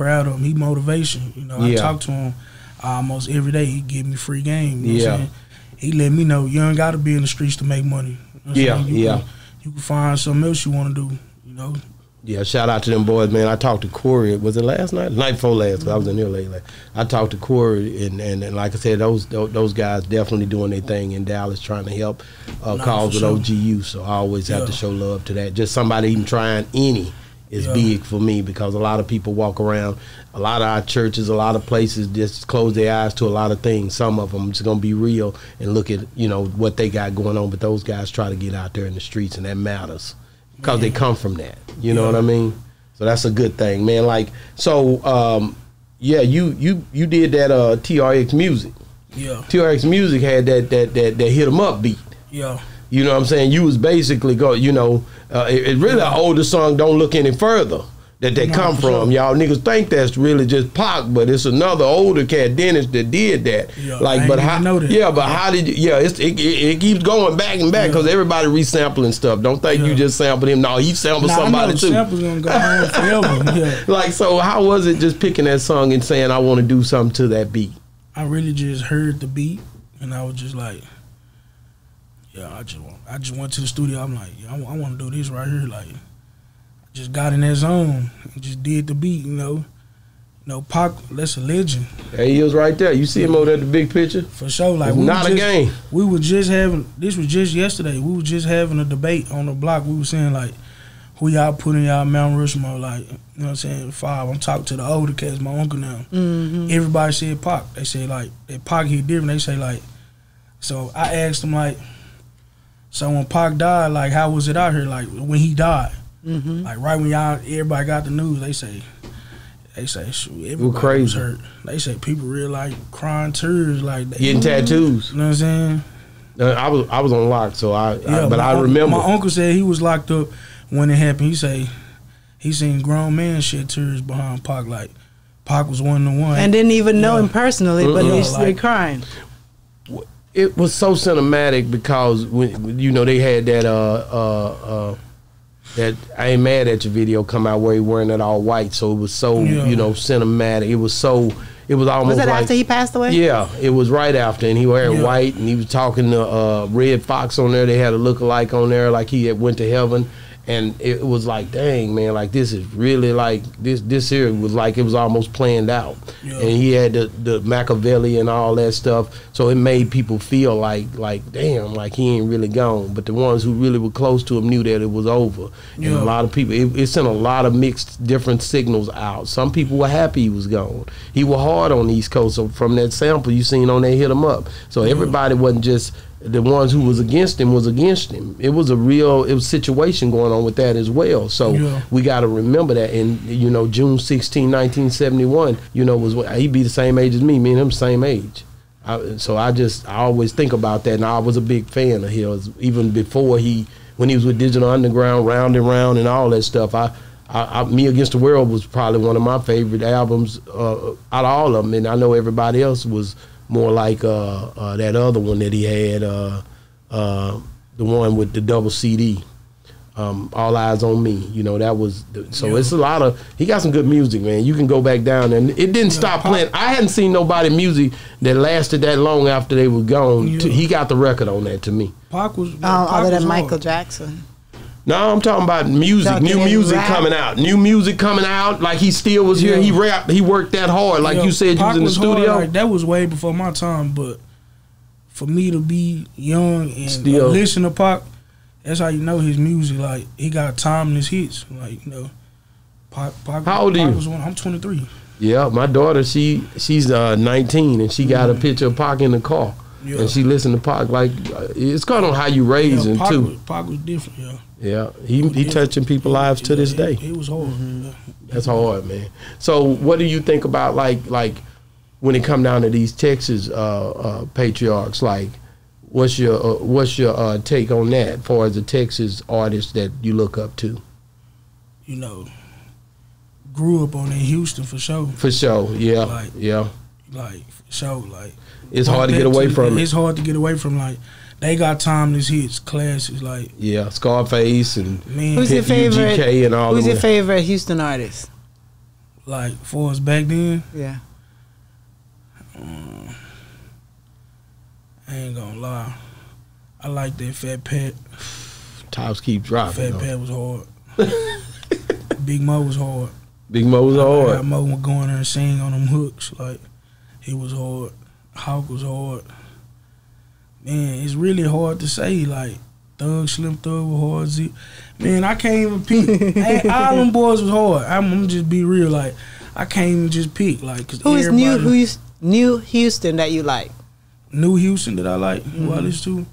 Speaker 4: proud of him. He motivation. You know, I talk to him almost every day. He give me free game. You know
Speaker 2: Yeah.
Speaker 4: What I'm saying? He let me know you ain't got to be in the streets to make money. You know
Speaker 2: Yeah.
Speaker 4: You
Speaker 2: yeah.
Speaker 4: Can, you can find something else you want to do. You know.
Speaker 2: Yeah, shout out to them boys, man. I talked to Corey. Was it last night? Night before last. I was in here late. I talked to Corey, and, and, and like I said, those those those guys definitely doing their thing in Dallas, trying to help uh,
Speaker 4: Nah,
Speaker 2: cause with
Speaker 4: sure.
Speaker 2: OGU. So I always have to show love to that. Just somebody even trying any is
Speaker 4: Yeah.
Speaker 2: big for me because a lot of people walk around. A lot of our churches, a lot of places just close their eyes to a lot of things. Some of them just gonna be real and look at you know what they got going on. But those guys try to get out there in the streets, and that matters because they come from that. You know
Speaker 4: Yeah.
Speaker 2: what I mean? So that's a good thing, man. Like so, um, yeah. You you you did that uh, TRX music.
Speaker 4: Yeah.
Speaker 2: TRX music had that that that that hit hit 'em up beat.
Speaker 4: Yeah.
Speaker 2: You know what I'm saying? You was basically go. You know, uh, it, it really an older song. Don't look any further. That they
Speaker 4: No,
Speaker 2: come from,
Speaker 4: sure.
Speaker 2: y'all niggas think that's really just Pac, but it's another older cat, Dennis, that did that.
Speaker 4: Yeah,
Speaker 2: like, but how?
Speaker 4: even know that.
Speaker 2: Yeah, but how did you? Yeah, it's, it, it, it keeps going back and back
Speaker 4: Yeah.
Speaker 2: because everybody resampling stuff. Don't think you
Speaker 4: Yeah.
Speaker 2: just sampled him. No, he sampled
Speaker 4: Nah, I
Speaker 2: somebody too.
Speaker 4: samples gonna go on forever. (laughs) Yeah.
Speaker 2: Like, so how was it just picking that song and saying I want to do something to that beat?
Speaker 4: I really just heard the beat and I was just like, yeah, I just want, I just went to the studio. I'm like, yeah, I, want to do this right here. Like, just got in that zone and just did the beat. You know, you know, Pac, that's a legend
Speaker 2: There he was right there. You see him over there, at the big picture.
Speaker 4: for sure. Like,
Speaker 2: It's
Speaker 4: we
Speaker 2: not
Speaker 4: was
Speaker 2: a game.
Speaker 4: We were just having this was just yesterday. We were just having a debate on the block. We were saying like, who y'all putting y'all Mount Rushmore? Like, you know what I'm saying? Five. I'm talking to the older cats, my uncle now.
Speaker 3: Mm-hmm.
Speaker 4: everybody said Pac. They say like that Pac hit different. They say like, so I asked them like, so when Pac died, like how was it out here? Like when he died,
Speaker 3: Mm-hmm.
Speaker 4: like right when y'all everybody got the news, they say, they say shoot, everybody was
Speaker 2: crazy.
Speaker 4: hurt. They say people real like crying tears, like they,
Speaker 2: Getting tattoos.
Speaker 4: You know what I'm saying?
Speaker 2: Uh, I was I was on lock, so I, I
Speaker 4: Yeah,
Speaker 2: but
Speaker 4: my
Speaker 2: I remember.
Speaker 4: my uncle said he was locked up when it happened. He say he seen grown men shed tears behind Pac. Like Pac was one to one.
Speaker 3: And didn't even know
Speaker 4: Yeah.
Speaker 3: him personally, but
Speaker 2: Mm-mm.
Speaker 3: they they
Speaker 4: like-
Speaker 3: crying.
Speaker 2: It was so cinematic because when when, you know they had that uh uh uh that I ain't mad at your video come out where he wearing it all white, so it was so
Speaker 4: Yeah.
Speaker 2: you know cinematic. It was so it was almost
Speaker 3: Was that
Speaker 2: like
Speaker 3: after he passed away?
Speaker 2: yeah, it was right after, and he wearing
Speaker 4: Yeah.
Speaker 2: white, and he was talking to uh, Redd Foxx on there. They had a look-alike on there, like he had went to heaven, and it was like, dang man, like this is really like this. This here was like it was almost planned out,
Speaker 4: Yeah.
Speaker 2: and he had the the Machiavelli and all that stuff, so it made people feel like like damn, like he ain't really gone. But the ones who really were close to him knew that it was over, and a lot of people it, it sent a lot of mixed different signals out. Some people were happy he was gone. He was hard on the East Coast. So from that sample you seen on there, hit him up. So everybody wasn't just the ones who was against him was against him. It was a real it was situation going on with that as well. So
Speaker 4: Yeah.
Speaker 2: we got to remember that. And you know, June 16, 1971, you know, was he'd be the same age as me. Me and him same age. I, so I just I always think about that, and I was a big fan of his even before he when he was with Digital Underground, Round and Round, and all that stuff. I, I, I Me Against the World was probably one of my favorite albums uh, out of all of them, and I know everybody else was more like uh, uh, that other one that he had, uh, uh, the one with the double CD. Um, All Eyez on Me, you know that was the, so.
Speaker 4: Yeah.
Speaker 2: It's a lot of he got some good music, man. You can go back down and it didn't stop
Speaker 4: Pop-
Speaker 2: playing. I hadn't seen nobody music that lasted that long after they were gone.
Speaker 4: Yeah.
Speaker 2: He got the record on that to me.
Speaker 4: Pac was
Speaker 3: Um,
Speaker 4: Pac
Speaker 3: other
Speaker 4: was
Speaker 3: than
Speaker 4: hard.
Speaker 3: Michael Jackson.
Speaker 2: No, I'm talking about music,
Speaker 3: Talking
Speaker 2: new music
Speaker 3: rap.
Speaker 2: coming out, new music coming out. Like he still was here. He rapped. He worked that hard. Like
Speaker 4: Yeah,
Speaker 2: you said, you
Speaker 4: Pac
Speaker 2: was in the
Speaker 4: hard,
Speaker 2: studio.
Speaker 4: like, that was way before my time, but for me to be young and
Speaker 2: Still.
Speaker 4: listen to Pac, that's how you know his music. Like he got timeless hits. Like you know, Pac. Pac
Speaker 2: How old are you?
Speaker 4: Was one, I'm 23.
Speaker 2: yeah, my daughter, she she's uh, 19 and she got a picture of Pac in the car.
Speaker 4: Yeah.
Speaker 2: And she listened to Pac like uh, it's kind of how you raise
Speaker 4: yeah,
Speaker 2: him
Speaker 4: Pac,
Speaker 2: too.
Speaker 4: Was, Pac was different. Yeah,
Speaker 2: Yeah, he he touching people's lives to this day.
Speaker 4: It, was hard.
Speaker 2: Mm-hmm. That's hard, man. So, what do you think about like like when it come down to these Texas uh, uh, patriarchs? Like, what's your uh, what's your uh, take on that? As far as the Texas artists that you look up to,
Speaker 4: You know, grew up on in Houston for sure.
Speaker 2: for sure. Yeah,
Speaker 4: Like-
Speaker 2: yeah.
Speaker 4: Like for sure. Like
Speaker 2: It's hard to get away from it.
Speaker 4: It's hard to get away from. Like they got timeless hits, classics. Like
Speaker 2: Yeah, Scarface and
Speaker 4: man,
Speaker 3: Who's your favorite?
Speaker 2: UGK and all
Speaker 3: Who's your
Speaker 2: them.
Speaker 3: favorite Houston artist?
Speaker 4: like for us back then.
Speaker 3: Yeah.
Speaker 4: Um, I ain't gonna lie. I like that Fat Pat.
Speaker 2: Tops keep dropping.
Speaker 4: Fat
Speaker 2: though.
Speaker 4: Pat was hard. (laughs) Big Moe was hard.
Speaker 2: Big Moe's
Speaker 4: How
Speaker 2: hard.
Speaker 4: Mo would go in there and sing on them hooks. Like he was hard. Hawk was hard. Man, it's really hard to say. Like Thug, Slim Thug was hard. Z- Man, I can't even pick. (laughs) Hey, all them boys was hard. I'm, I'm just be real. Like I can't even just pick. Like cause
Speaker 3: Who is new? Who is new Houston that you like?
Speaker 4: New Houston that I like? Who
Speaker 3: Mm-hmm.
Speaker 4: I listen to?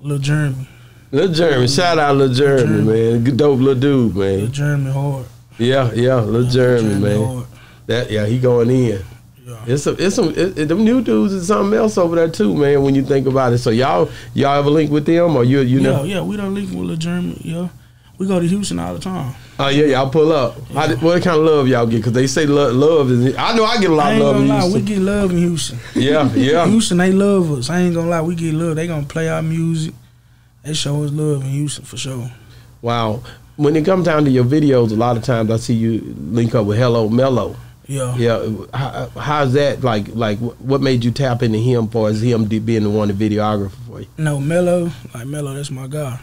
Speaker 4: Lil Jeremy.
Speaker 2: Lil Jeremy, shout out Lil Jeremy, man. Good dope little dude,
Speaker 4: Lil
Speaker 2: man.
Speaker 4: Jeremy hard.
Speaker 2: Yeah, yeah, Lil Jeremy, man.
Speaker 4: hard.
Speaker 2: That yeah, he going in.
Speaker 4: Yeah. Yeah.
Speaker 2: It's some, it's some, it, them new dudes is something else over there too, man. When you think about it, so y'all, y'all ever link with them or you, you know?
Speaker 4: yeah, we done link with Lil Jeremy. Yeah, we go to Houston all the time.
Speaker 2: Oh yeah, y'all pull up. How, what kind of love y'all get? Because they say love, love is. I know I get a lot
Speaker 4: I
Speaker 2: of love in
Speaker 4: lie, we
Speaker 2: Houston.
Speaker 4: get love in Houston. (laughs)
Speaker 2: Yeah, yeah.
Speaker 4: Houston, they love us. I ain't gonna lie, we get love. They gonna play our music. They show us love in Houston for sure.
Speaker 2: Wow. When it comes down to your videos, a lot of times I see you link up with Hello Mello.
Speaker 4: Yeah.
Speaker 2: Yeah, how, how's that like? Like, what made you tap into him for as him being the one, the videographer for you?
Speaker 4: No, Mello, like Mello, that's my guy.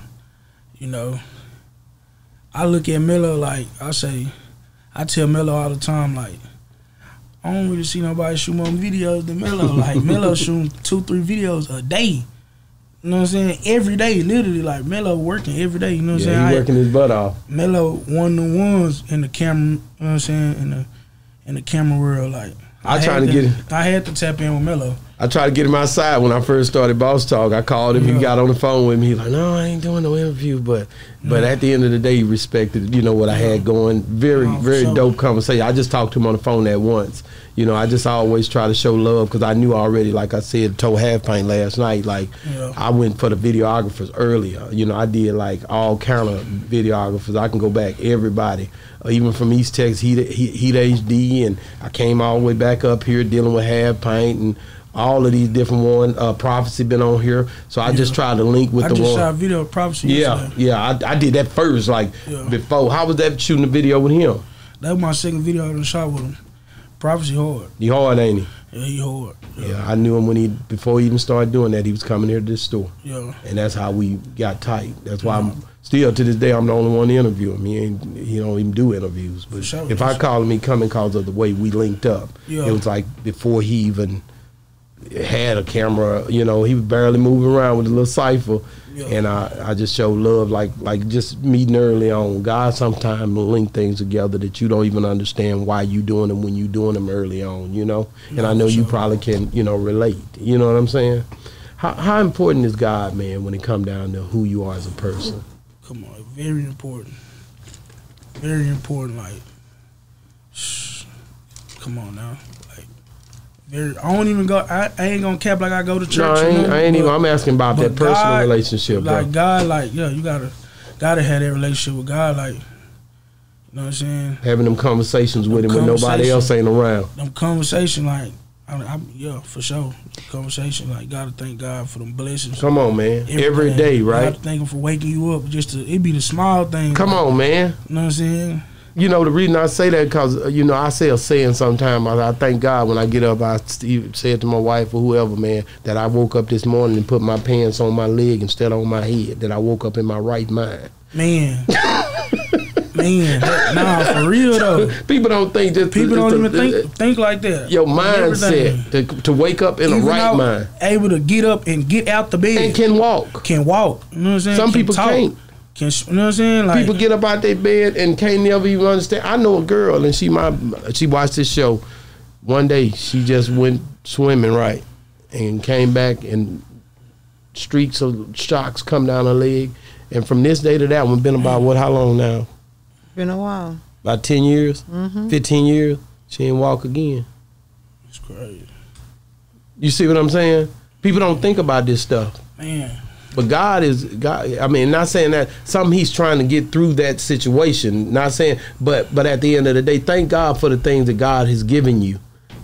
Speaker 4: You know, I look at Mello like I say, I tell Mello all the time like, I don't really see nobody shoot more videos than Mello. (laughs) Like Mello shooting two, three videos a day. You know what I'm saying? Every day, literally, like Mello working every day. You know what I'm
Speaker 2: Yeah,
Speaker 4: saying?
Speaker 2: he
Speaker 4: I-
Speaker 2: working his butt off.
Speaker 4: Mello one of the ones in the camera. You know what I'm saying? In the in the camera world, like
Speaker 2: I
Speaker 4: had
Speaker 2: trying to get-
Speaker 4: I had to tap in with Mello.
Speaker 2: I tried to get him outside when I first started Boss Talk. I called him. He got on the phone with me. He like, no, I ain't doing no interview. But but at the end of the day, he respected you know what I had going. Very
Speaker 4: Oh,
Speaker 2: very
Speaker 4: sure.
Speaker 2: dope conversation. I just talked to him on the phone at once. You know, I just always try to show love because I knew already. Like I said, toe half paint last night. Like
Speaker 4: Yeah.
Speaker 2: I went for the videographers earlier. You know, I did like all kind of videographers. I can go back everybody, uh, even from East Texas, Heat, Heat, Heat HD, and I came all the way back up here dealing with half paint and all of these different one. Uh, Prophecy been on here, so I just tried to link with
Speaker 4: I
Speaker 2: the
Speaker 4: just shot a video of prophecy.
Speaker 2: yeah,
Speaker 4: yesterday.
Speaker 2: yeah, I, I did that first, like
Speaker 4: Yeah.
Speaker 2: before. How was that shooting the video with him?
Speaker 4: That was my second video I done shot with him. Prophecy hard.
Speaker 2: He hard, ain't he?
Speaker 4: Yeah, he hard.
Speaker 2: Yeah, I knew him when he before he even started doing that. He was coming here to this store.
Speaker 4: Yeah.
Speaker 2: and that's how we got tight. That's why I'm still to this day I'm the only one to interview him. He ain't he don't even do interviews. But
Speaker 4: sure.
Speaker 2: if I call him, he coming because of the way we linked up.
Speaker 4: Yeah.
Speaker 2: It was like before he even had a camera. You know, he was barely moving around with a little cipher.
Speaker 4: Yeah.
Speaker 2: And I, I just showed love, like like just meeting early on. God sometimes link things together that you don't even understand why you doing them when you doing them early on, you know. And I know you probably can, you know, relate. You know what I'm saying? How, how important is God, man, when it come down to who you are as a person?
Speaker 4: Come on, very important. Very important. Like, shh, come on now. Like. I don't even go. I, I ain't gonna cap like I go to church.
Speaker 2: no, I
Speaker 4: you
Speaker 2: ain't,
Speaker 4: know,
Speaker 2: I ain't even. I'm asking about that personal
Speaker 4: God-
Speaker 2: relationship, bro.
Speaker 4: Like God, like yeah, you gotta gotta have that relationship with God. Like, you know what I'm saying?
Speaker 2: Having them conversations with him when nobody else ain't around.
Speaker 4: Them conversation, like, I, I, yeah, for sure. Conversation, like, gotta thank God for them blessings.
Speaker 2: Come on, man. Every
Speaker 4: Everything.
Speaker 2: day, right?
Speaker 4: Gotta thank Him for waking you up. Just to, it be the small things.
Speaker 2: Come on, man.
Speaker 4: You know what I'm saying?
Speaker 2: You know the reason I say that because you know I say a saying sometimes. I, I thank God when I get up. I say it to my wife or whoever, man, that I woke up this morning and put my pants on my leg instead of on my head. That I woke up in my right mind.
Speaker 4: Man. (laughs) Man, that- nah, for real though.
Speaker 2: People don't think just
Speaker 4: People don't even
Speaker 2: uh,
Speaker 4: think think like that.
Speaker 2: your mindset to, to wake up in a
Speaker 4: Even
Speaker 2: right mind
Speaker 4: Able to get up and get out the bed.
Speaker 2: and can walk.
Speaker 4: can walk. You know what I'm saying?
Speaker 2: Some
Speaker 4: Can
Speaker 2: people
Speaker 4: talk.
Speaker 2: can't.
Speaker 4: Can you know what I'm saying? Like
Speaker 2: People get up out their bed and can't never even understand. I know a girl and she my she watched this show. One day she just went swimming right and came back and streaks of shocks come down her leg. And from this day to that one, been about what? How long now?
Speaker 3: Been a while.
Speaker 2: About ten years, mm-hmm. fifteen years. She ain't walk again.
Speaker 4: it's crazy.
Speaker 2: You see what I'm saying? People don't think about this stuff.
Speaker 4: Man.
Speaker 2: But God is God. I mean, not saying that something He's trying to get through that situation. Not saying, but but at the end of the day, thank God for the things that God has given you,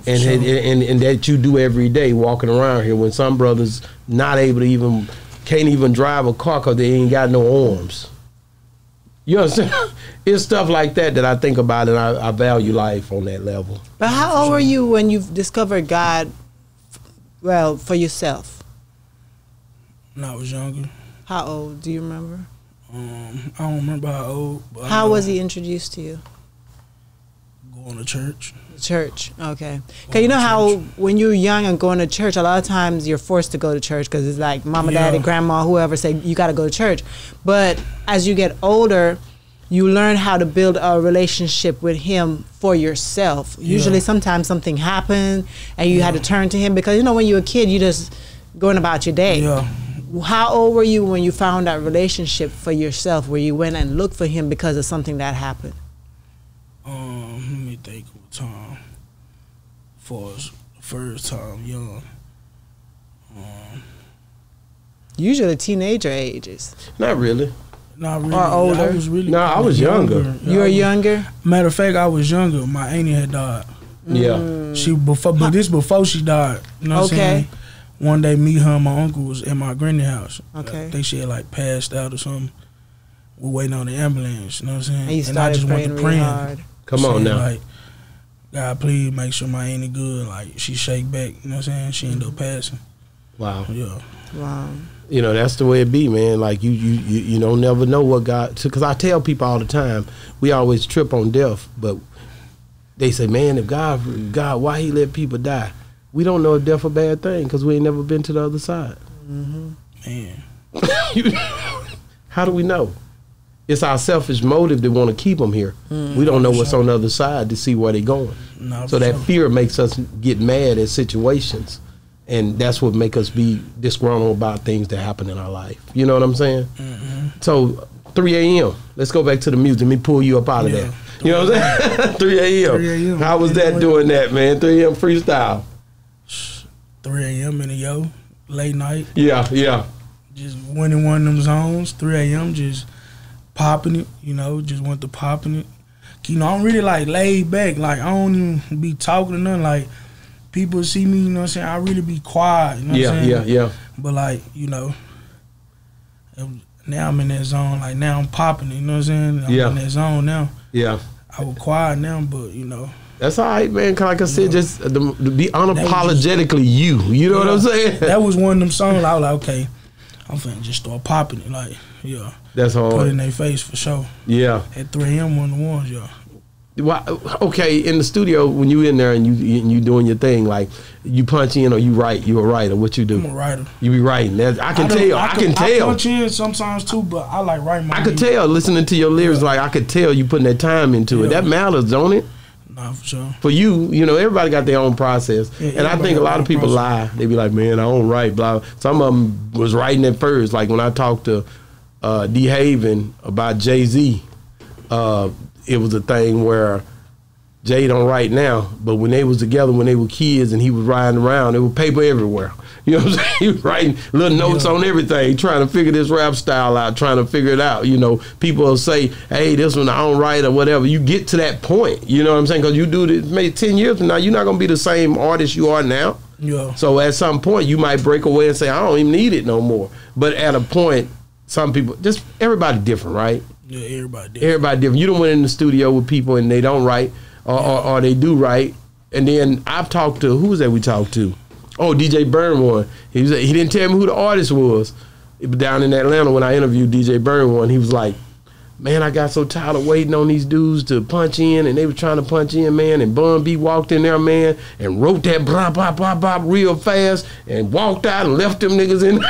Speaker 2: and
Speaker 4: Sure.
Speaker 2: and, and and that you do every day, walking around here. When some brothers not able to even can't even drive a car because they ain't got no arms. You understand? (laughs) It's stuff like that that I think about, and I, I value life on that level.
Speaker 3: But how old were you when you discovered God? Well, for yourself.
Speaker 4: When I was younger.
Speaker 3: How old? Do you remember?
Speaker 4: Um, I don't remember how old. But
Speaker 3: How was he introduced to you?
Speaker 4: going to church?
Speaker 3: Church. Okay. Cause you know how when you're young and going to church, a lot of times you're forced to go to church because it's like mama, daddy,
Speaker 4: Yeah.
Speaker 3: grandma, whoever say you got to go to church. But as you get older, you learn how to build a relationship with him for yourself. Usually, sometimes something happened and you had to turn to him because you know when you're a kid, you just going about your day.
Speaker 4: Yeah.
Speaker 3: How old were you when you found that relationship for yourself, where you went and looked for him because of something that happened?
Speaker 4: Um, let me think of time. for first time young. Um,
Speaker 3: Usually teenager ages.
Speaker 2: Not really.
Speaker 4: not really.
Speaker 3: Or older.
Speaker 4: I was really.
Speaker 2: No, I was younger.
Speaker 4: Yeah, You were
Speaker 3: younger.
Speaker 4: Matter of fact, I was younger. My auntie had died.
Speaker 2: Yeah.
Speaker 4: She before, but this before she died. You know what
Speaker 3: Okay.
Speaker 4: I'm saying? One day, me, her, and my uncle was at my granny house.
Speaker 3: Uh, okay.
Speaker 4: I think she had like passed out or something. We're waiting on the ambulance. You know what I'm saying?
Speaker 3: And you
Speaker 4: I just went to
Speaker 3: really
Speaker 4: praying.
Speaker 3: hard.
Speaker 2: Come on now.
Speaker 4: Like, God, please make sure my auntie good. Like she shake back. You know what I'm saying? She ended up mm-hmm. passing.
Speaker 2: Wow.
Speaker 4: Yeah.
Speaker 3: Wow.
Speaker 2: You know that's the way it be, man. Like you, you, you, you don't never know what God. Because I tell people all the time, we always trip on death, but they say, man, if God, God, why He let people die? We don't know if death a bad thing because we ain't never been to the other side.
Speaker 4: Man. (laughs)
Speaker 2: How do we know? It's our selfish motive to want to keep them here. we don't know what's on the other side to see where they're going.
Speaker 4: No,
Speaker 2: So that
Speaker 4: sure.
Speaker 2: fear makes us get mad at situations, and that's what make us be disgruntled about things that happen in our life. You know what I'm saying?
Speaker 4: Mm-hmm.
Speaker 2: So 3 a.m. Let's go back to the music. Let me pull you up out of
Speaker 4: Yeah.
Speaker 2: there. You know what I'm saying? (laughs) 3 a.m.
Speaker 4: 3 a.m.
Speaker 2: How was that doing that, man? 3 a.m. freestyle.
Speaker 4: 3 a.m. in the yo, late night.
Speaker 2: Yeah, yeah.
Speaker 4: just went in one of them zones, 3 a.m., just popping it, you know, just went to popping it. You know, I'm really like laid back. Like, I don't even be talking or nothing. Like, people see me, you know what I'm saying? I really be quiet, you know what
Speaker 2: Yeah,
Speaker 4: I'm saying?
Speaker 2: yeah, yeah.
Speaker 4: But, like, you know, now I'm in that zone. Like, now I'm popping it, you know what I'm saying? I'm
Speaker 2: Yeah.
Speaker 4: in that zone now.
Speaker 2: Yeah.
Speaker 4: I was quiet now, but, you know,
Speaker 2: That's all right, man. 'Cause Like I said, just uh, to, to be
Speaker 4: was just-
Speaker 2: unapologetically you. You know what I'm saying?
Speaker 4: that was one of them songs I was like, okay, I'm finna just start popping it. Like, yeah,
Speaker 2: That's
Speaker 4: put it in their face for sure.
Speaker 2: Yeah.
Speaker 4: At 3 a.m., one of the ones, yeah.
Speaker 2: Why, okay, in the studio when you in there and you and you doing your thing, like you punch in or you write, you a writer. What you do?
Speaker 4: I'm a writer.
Speaker 2: You be writing. That's, I can
Speaker 4: don't-
Speaker 2: tell. I, can
Speaker 4: I
Speaker 2: tell.
Speaker 4: punch in sometimes too, but I like writing my.
Speaker 2: I could
Speaker 4: music.
Speaker 2: tell listening to your lyrics. Like I could tell you putting that time into it. That matters, don't it?
Speaker 4: Nah, for sure.
Speaker 2: For you, you know, everybody got their own process,
Speaker 4: Yeah,
Speaker 2: and I think a lot of people
Speaker 4: process.
Speaker 2: lie. They be like, "Man, I don't write." Blah. Some of them was writing at first. Like when I talked to uh, DeHaven about Jay Z, uh, it was a thing where Jay don't write now, but when they was together, when they were kids, and he was riding around, there was paper everywhere. You know what I'm saying? (laughs) He was writing little notes
Speaker 4: Yeah.
Speaker 2: on everything, trying to figure this rap style out, trying to figure it out. You know, people will say, "Hey, this one I don't write" or whatever. You get to that point, you know what I'm saying? Because you do this maybe ten years from now, you're not gonna be the same artist you are now.
Speaker 4: Yeah.
Speaker 2: So at some point, you might break away and say, "I don't even need it no more." But at a point, some people just everybody different, right?
Speaker 4: Yeah, everybody did.
Speaker 2: everybody different. You don't went in the studio with people and they don't write, or, or, or they do write. And then I've talked to who was that we talked to? Oh, DJ Burn one. He was he didn't tell me who the artist was. Down in Atlanta when I interviewed DJ Burn one. He was like, "Man, I got so tired of waiting on these dudes to punch in, and they were trying to punch in, man. And Bun B walked in there, man, and wrote that blah blah blah blah real fast, and walked out and left them niggas in."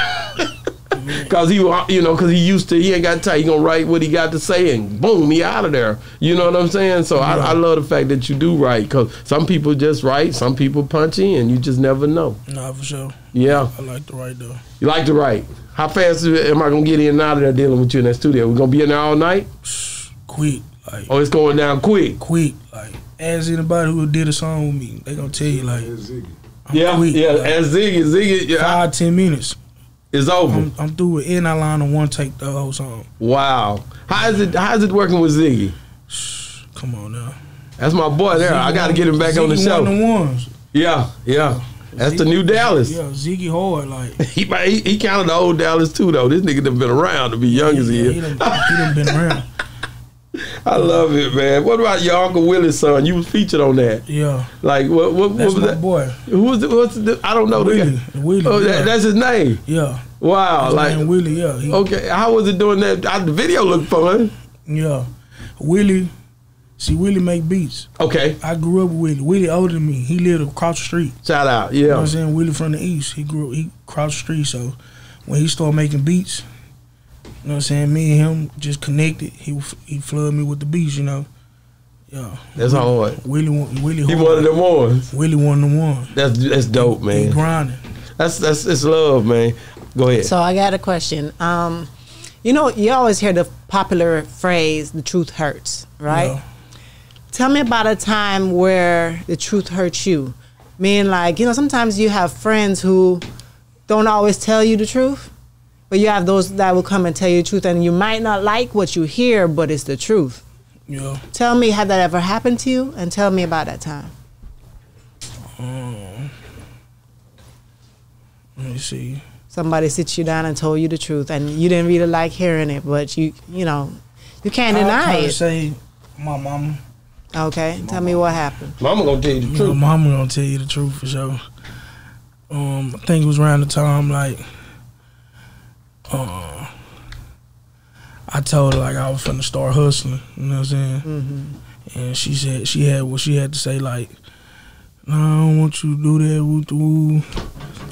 Speaker 2: (laughs) (laughs) Cause he, you know, cause he used to, he ain't got time. He gonna write what he got to say, and boom, he out of there. You know what I'm saying? So I, I love the fact that you do write, cause some people just write, some people punch in. You just never know.
Speaker 4: Nah, for sure.
Speaker 2: Yeah,
Speaker 4: I like to write though.
Speaker 2: you like to write. How fast am I gonna get in and out of there dealing with you in that studio? We gonna be in there all night? (sighs)
Speaker 4: Quick, like
Speaker 2: Oh, it's going down quick.
Speaker 4: quick, like ask anybody who did a song with me, they gonna tell you like I'm
Speaker 2: Yeah,
Speaker 4: quick,
Speaker 2: yeah.
Speaker 4: like,
Speaker 2: And Ziggy, Ziggy, yeah,
Speaker 4: five ten minutes.
Speaker 2: It's over.
Speaker 4: I'm, I'm through with in line on one take the whole song.
Speaker 2: Wow. How is it? How is it working with Ziggy?
Speaker 4: Come on now.
Speaker 2: That's my boy there. I got to get him back on the show.
Speaker 4: One the ones.
Speaker 2: Yeah, yeah. That's the new Dallas.
Speaker 4: Yeah, Ziggy hard like. (laughs)
Speaker 2: He, he he counted the old Dallas too though. This nigga done been around to be young as he
Speaker 4: Yeah,
Speaker 2: is.
Speaker 4: he, done, he done been around. (laughs)
Speaker 2: I love it, man. What about your Uncle Willie's son? You was featured on that.
Speaker 4: Yeah,
Speaker 2: Like what? What, what
Speaker 4: that's
Speaker 2: was
Speaker 4: my
Speaker 2: that?
Speaker 4: boy.
Speaker 2: Who was it? What's the? I don't know. the
Speaker 4: Willie. Willie.
Speaker 2: Oh,
Speaker 4: yeah.
Speaker 2: that, that's his name.
Speaker 4: yeah.
Speaker 2: Wow.
Speaker 4: His
Speaker 2: like
Speaker 4: name Willie. Yeah, he,
Speaker 2: okay. How was it doing that? I, the video looked fun.
Speaker 4: yeah. Willie. See, Willie make beats.
Speaker 2: Okay.
Speaker 4: I grew up with Willie. Willie older than me. He lived across the street.
Speaker 2: Shout out.
Speaker 4: You know what
Speaker 2: Yeah.
Speaker 4: I'm saying? Willie from the east. He grew he crossed the street. So when he started making beats, know what I'm saying? Me and him just connected. He he flooded me with the beats, you know. Yeah.
Speaker 2: That's hard.
Speaker 4: Willie wa- Willie
Speaker 2: He
Speaker 4: hard.
Speaker 2: one of them ones.
Speaker 4: Willie one of the one.
Speaker 2: That's that's dope, man.
Speaker 4: He
Speaker 2: man.
Speaker 4: grinding.
Speaker 2: That's that's it's love, man. Go ahead.
Speaker 3: So I got a question. Um, you know, you always hear the popular phrase, "the truth hurts," right?
Speaker 4: Yeah.
Speaker 3: Tell me about a time where the truth hurts you. Meaning, like, you know, sometimes you have friends who don't always tell you the truth, but you have those that will come and tell you the truth, and you might not like what you hear, but it's the truth.
Speaker 4: Yeah.
Speaker 3: Tell me, had that ever happened to you? And tell me about that time.
Speaker 4: Um, let me see.
Speaker 3: Somebody sits you down and told you the truth, and you didn't really like hearing it, but you, you know, you can't
Speaker 4: I'll
Speaker 3: deny
Speaker 4: probably
Speaker 3: it.
Speaker 4: say my mama.
Speaker 3: Okay, tell me what happened.
Speaker 2: Mama gonna tell you the
Speaker 4: My
Speaker 2: truth.
Speaker 4: mama gonna tell you the truth for sure. Um, I think it was around the time like, uh, I told her like I was finna start hustling. You know what I'm saying?
Speaker 3: Mm-hmm.
Speaker 4: And she said she had what she had to say like, "No, I don't want you to do that with the woo.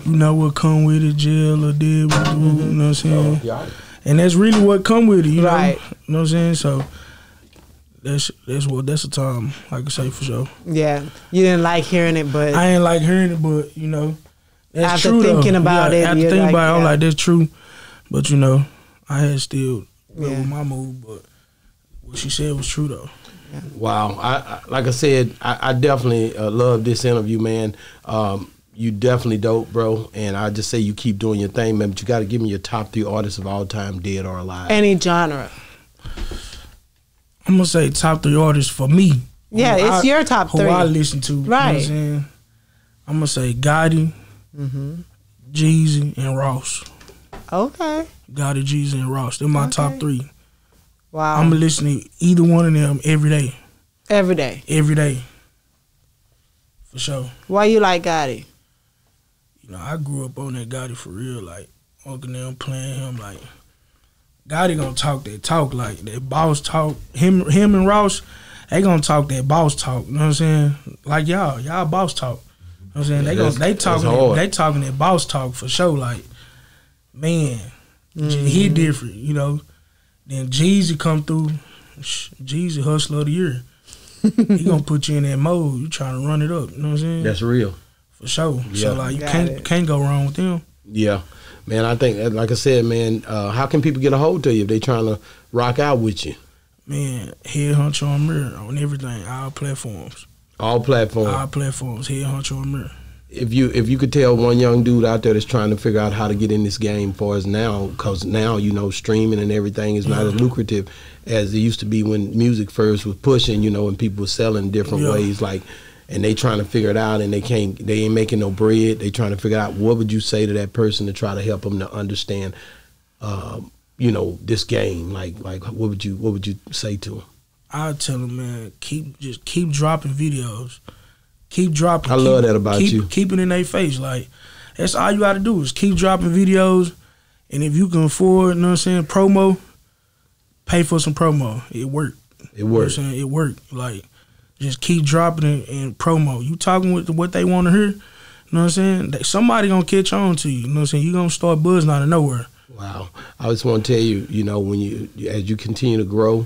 Speaker 4: You know what come with it, jail or dead with the woo. You know what I'm saying?
Speaker 2: Yeah.
Speaker 4: And that's really what come with it. You
Speaker 3: Right.
Speaker 4: know? You know what I'm saying? So. That's that's what that's the time I can say for sure.
Speaker 3: Yeah, you didn't like hearing it, but
Speaker 4: I ain't like hearing it, but you know, that's
Speaker 3: After
Speaker 4: true. though.
Speaker 3: thinking about
Speaker 4: Yeah,
Speaker 3: it,
Speaker 4: after
Speaker 3: you're
Speaker 4: thinking
Speaker 3: like,
Speaker 4: about it, I'm
Speaker 3: yeah.
Speaker 4: like, that's true. But you know, I had still
Speaker 3: Yeah.
Speaker 4: with my move, but what she said was true though.
Speaker 2: Wow. I, I like I said, I, I definitely uh, love this interview, man. Um, you definitely dope, bro. And I just say you keep doing your thing, man. But you got to give me your top three artists of all time, dead or alive.
Speaker 3: any genre.
Speaker 4: I'm gonna say top three artists for me.
Speaker 3: Yeah,
Speaker 4: Who
Speaker 3: it's
Speaker 4: I-
Speaker 3: your top
Speaker 4: who
Speaker 3: three.
Speaker 4: I listen to. You know what I'm
Speaker 3: Right.
Speaker 4: saying? I'm gonna say Gotti,
Speaker 3: Mm-hmm.
Speaker 4: Jeezy, and Ross.
Speaker 3: Okay.
Speaker 4: Gotti, Jeezy, and Ross. They're my
Speaker 3: Okay.
Speaker 4: top three.
Speaker 3: Wow.
Speaker 4: I'm gonna listen either one of them every day.
Speaker 3: Every day.
Speaker 4: Every day. For sure.
Speaker 3: Why you like Gotti?
Speaker 4: you know, I grew up on that Gotti for real. Like Uncle them playing him like Gotti gonna talk that talk like that boss talk. Him him and Ross, they gonna talk that boss talk. You know what I'm saying? Like y'all, y'all boss talk. You know what I'm saying? They
Speaker 2: Yeah,
Speaker 4: gonna they talking that, they talking that boss talk for sure. Like, man, he different, you know. Then Jeezy come through. Sh- Jeezy hustler of the year. he gonna put you in that mode. You trying to run it up. You know what I'm saying?
Speaker 2: That's real.
Speaker 4: for sure.
Speaker 2: Yeah.
Speaker 4: So like you
Speaker 3: Got
Speaker 4: can't
Speaker 3: it.
Speaker 4: can't go wrong with them.
Speaker 2: Yeah, man. I think, like I said, man. Uh, how can people get a hold of you if they trying to rock out with you?
Speaker 4: Man, HeadHuncho Amir on everything, all platforms,
Speaker 2: All platforms.
Speaker 4: all platforms. HeadHuncho Amir.
Speaker 2: If you if you could tell one young dude out there that's trying to figure out how to get in this game for us now, because now you know streaming and everything is not as lucrative as it used to be when music first was pushing. You know, and people were selling different
Speaker 4: Yeah.
Speaker 2: ways, like, and they trying to figure it out, and they can't. They ain't making no bread. They trying to figure out what would you say to that person to try to help them to understand, um, you know, this game. Like like what would you what would you say to them?
Speaker 4: I tell them, man, keep just keep dropping videos, keep dropping.
Speaker 2: I
Speaker 4: keep-
Speaker 2: love that about
Speaker 4: keep,
Speaker 2: you.
Speaker 4: Keep it in their face, like that's all you got to do is keep dropping videos, and if you can afford, you know what I'm saying, promo, pay for some promo. It worked.
Speaker 2: It
Speaker 4: You know what I'm saying? It worked. Like, just keep dropping it and promo. You talking with what they want to hear. You know what I'm saying? Somebody gonna catch on to you. You know what I'm saying? You gonna start buzzing out of nowhere.
Speaker 2: Wow. I just want to tell you, you know, when you as you continue to grow,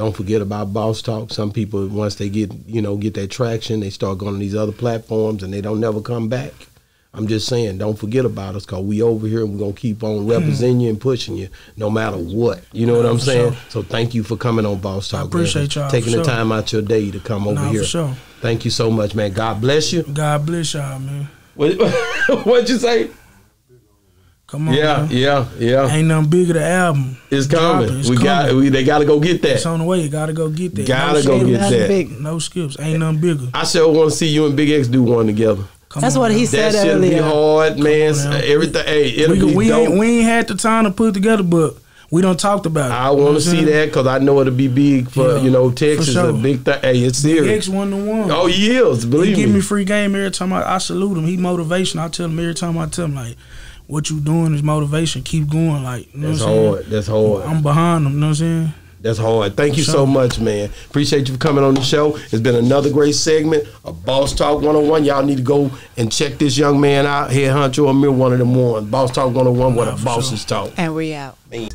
Speaker 2: don't forget about boss talk. Some people once they get, you know, get that traction, they start going to these other platforms and they don't never come back. I'm just saying, don't forget about us because we over here and we're going to keep on hmm. representing you and pushing you no matter what. You know what I'm saying?
Speaker 4: sure.
Speaker 2: So thank you for coming on Boss Talk.
Speaker 4: I appreciate
Speaker 2: for
Speaker 4: y'all,
Speaker 2: Taking the
Speaker 4: sure.
Speaker 2: time out your day to come over
Speaker 4: Nah,
Speaker 2: here.
Speaker 4: for sure.
Speaker 2: Thank you so much, man. God bless you.
Speaker 4: God bless y'all, man.
Speaker 2: What, (laughs) what'd you say?
Speaker 4: Come on,
Speaker 2: Yeah,
Speaker 4: man.
Speaker 2: yeah, yeah.
Speaker 4: Ain't nothing bigger than album.
Speaker 2: It's
Speaker 4: Dropping.
Speaker 2: coming.
Speaker 4: It's
Speaker 2: we got.
Speaker 4: coming.
Speaker 2: We, they got to go get that.
Speaker 4: It's on the way. You gotta go get that.
Speaker 2: Gotta
Speaker 4: no
Speaker 2: go
Speaker 4: skips.
Speaker 2: get
Speaker 3: Nothing
Speaker 2: that.
Speaker 3: big.
Speaker 4: No skips. Ain't nothing bigger.
Speaker 2: I sure want to see you and Big X do one together.
Speaker 4: Come
Speaker 3: That's
Speaker 4: on,
Speaker 3: what he
Speaker 4: man.
Speaker 3: said
Speaker 2: that should be
Speaker 3: earlier.
Speaker 2: hard, man.
Speaker 4: on now.
Speaker 2: Everything. Hey, it'll
Speaker 4: We,
Speaker 2: be
Speaker 4: we
Speaker 2: dope.
Speaker 4: ain't we ain't had the time to put it together, but we don't talked about it.
Speaker 2: I want to see that because I know it'll be big for
Speaker 4: Yeah,
Speaker 2: you know Texas.
Speaker 4: sure.
Speaker 2: A big thing. Hey, it's
Speaker 4: Big
Speaker 2: serious.
Speaker 4: X one to one.
Speaker 2: Oh, he is.
Speaker 4: Believe He
Speaker 2: Believe
Speaker 4: give
Speaker 2: me.
Speaker 4: me free game every time I, I salute him. He motivation. I tell him every time I tell him like, what you doing is motivation. Keep going. Like you know
Speaker 2: That's
Speaker 4: what I'm saying?
Speaker 2: hard. That's hard.
Speaker 4: I'm behind him. You know what I'm saying?
Speaker 2: That's hard. Thank you
Speaker 4: For
Speaker 2: so much, man. Appreciate you for coming on the show. It's been another great segment of Boss Talk 101. Y'all need to go and check this young man out. HeadHuncho Amir, one of them ones. Boss Talk 101, what
Speaker 4: Nah,
Speaker 2: a
Speaker 4: for
Speaker 2: bosses talk.
Speaker 3: And we out.
Speaker 2: Man.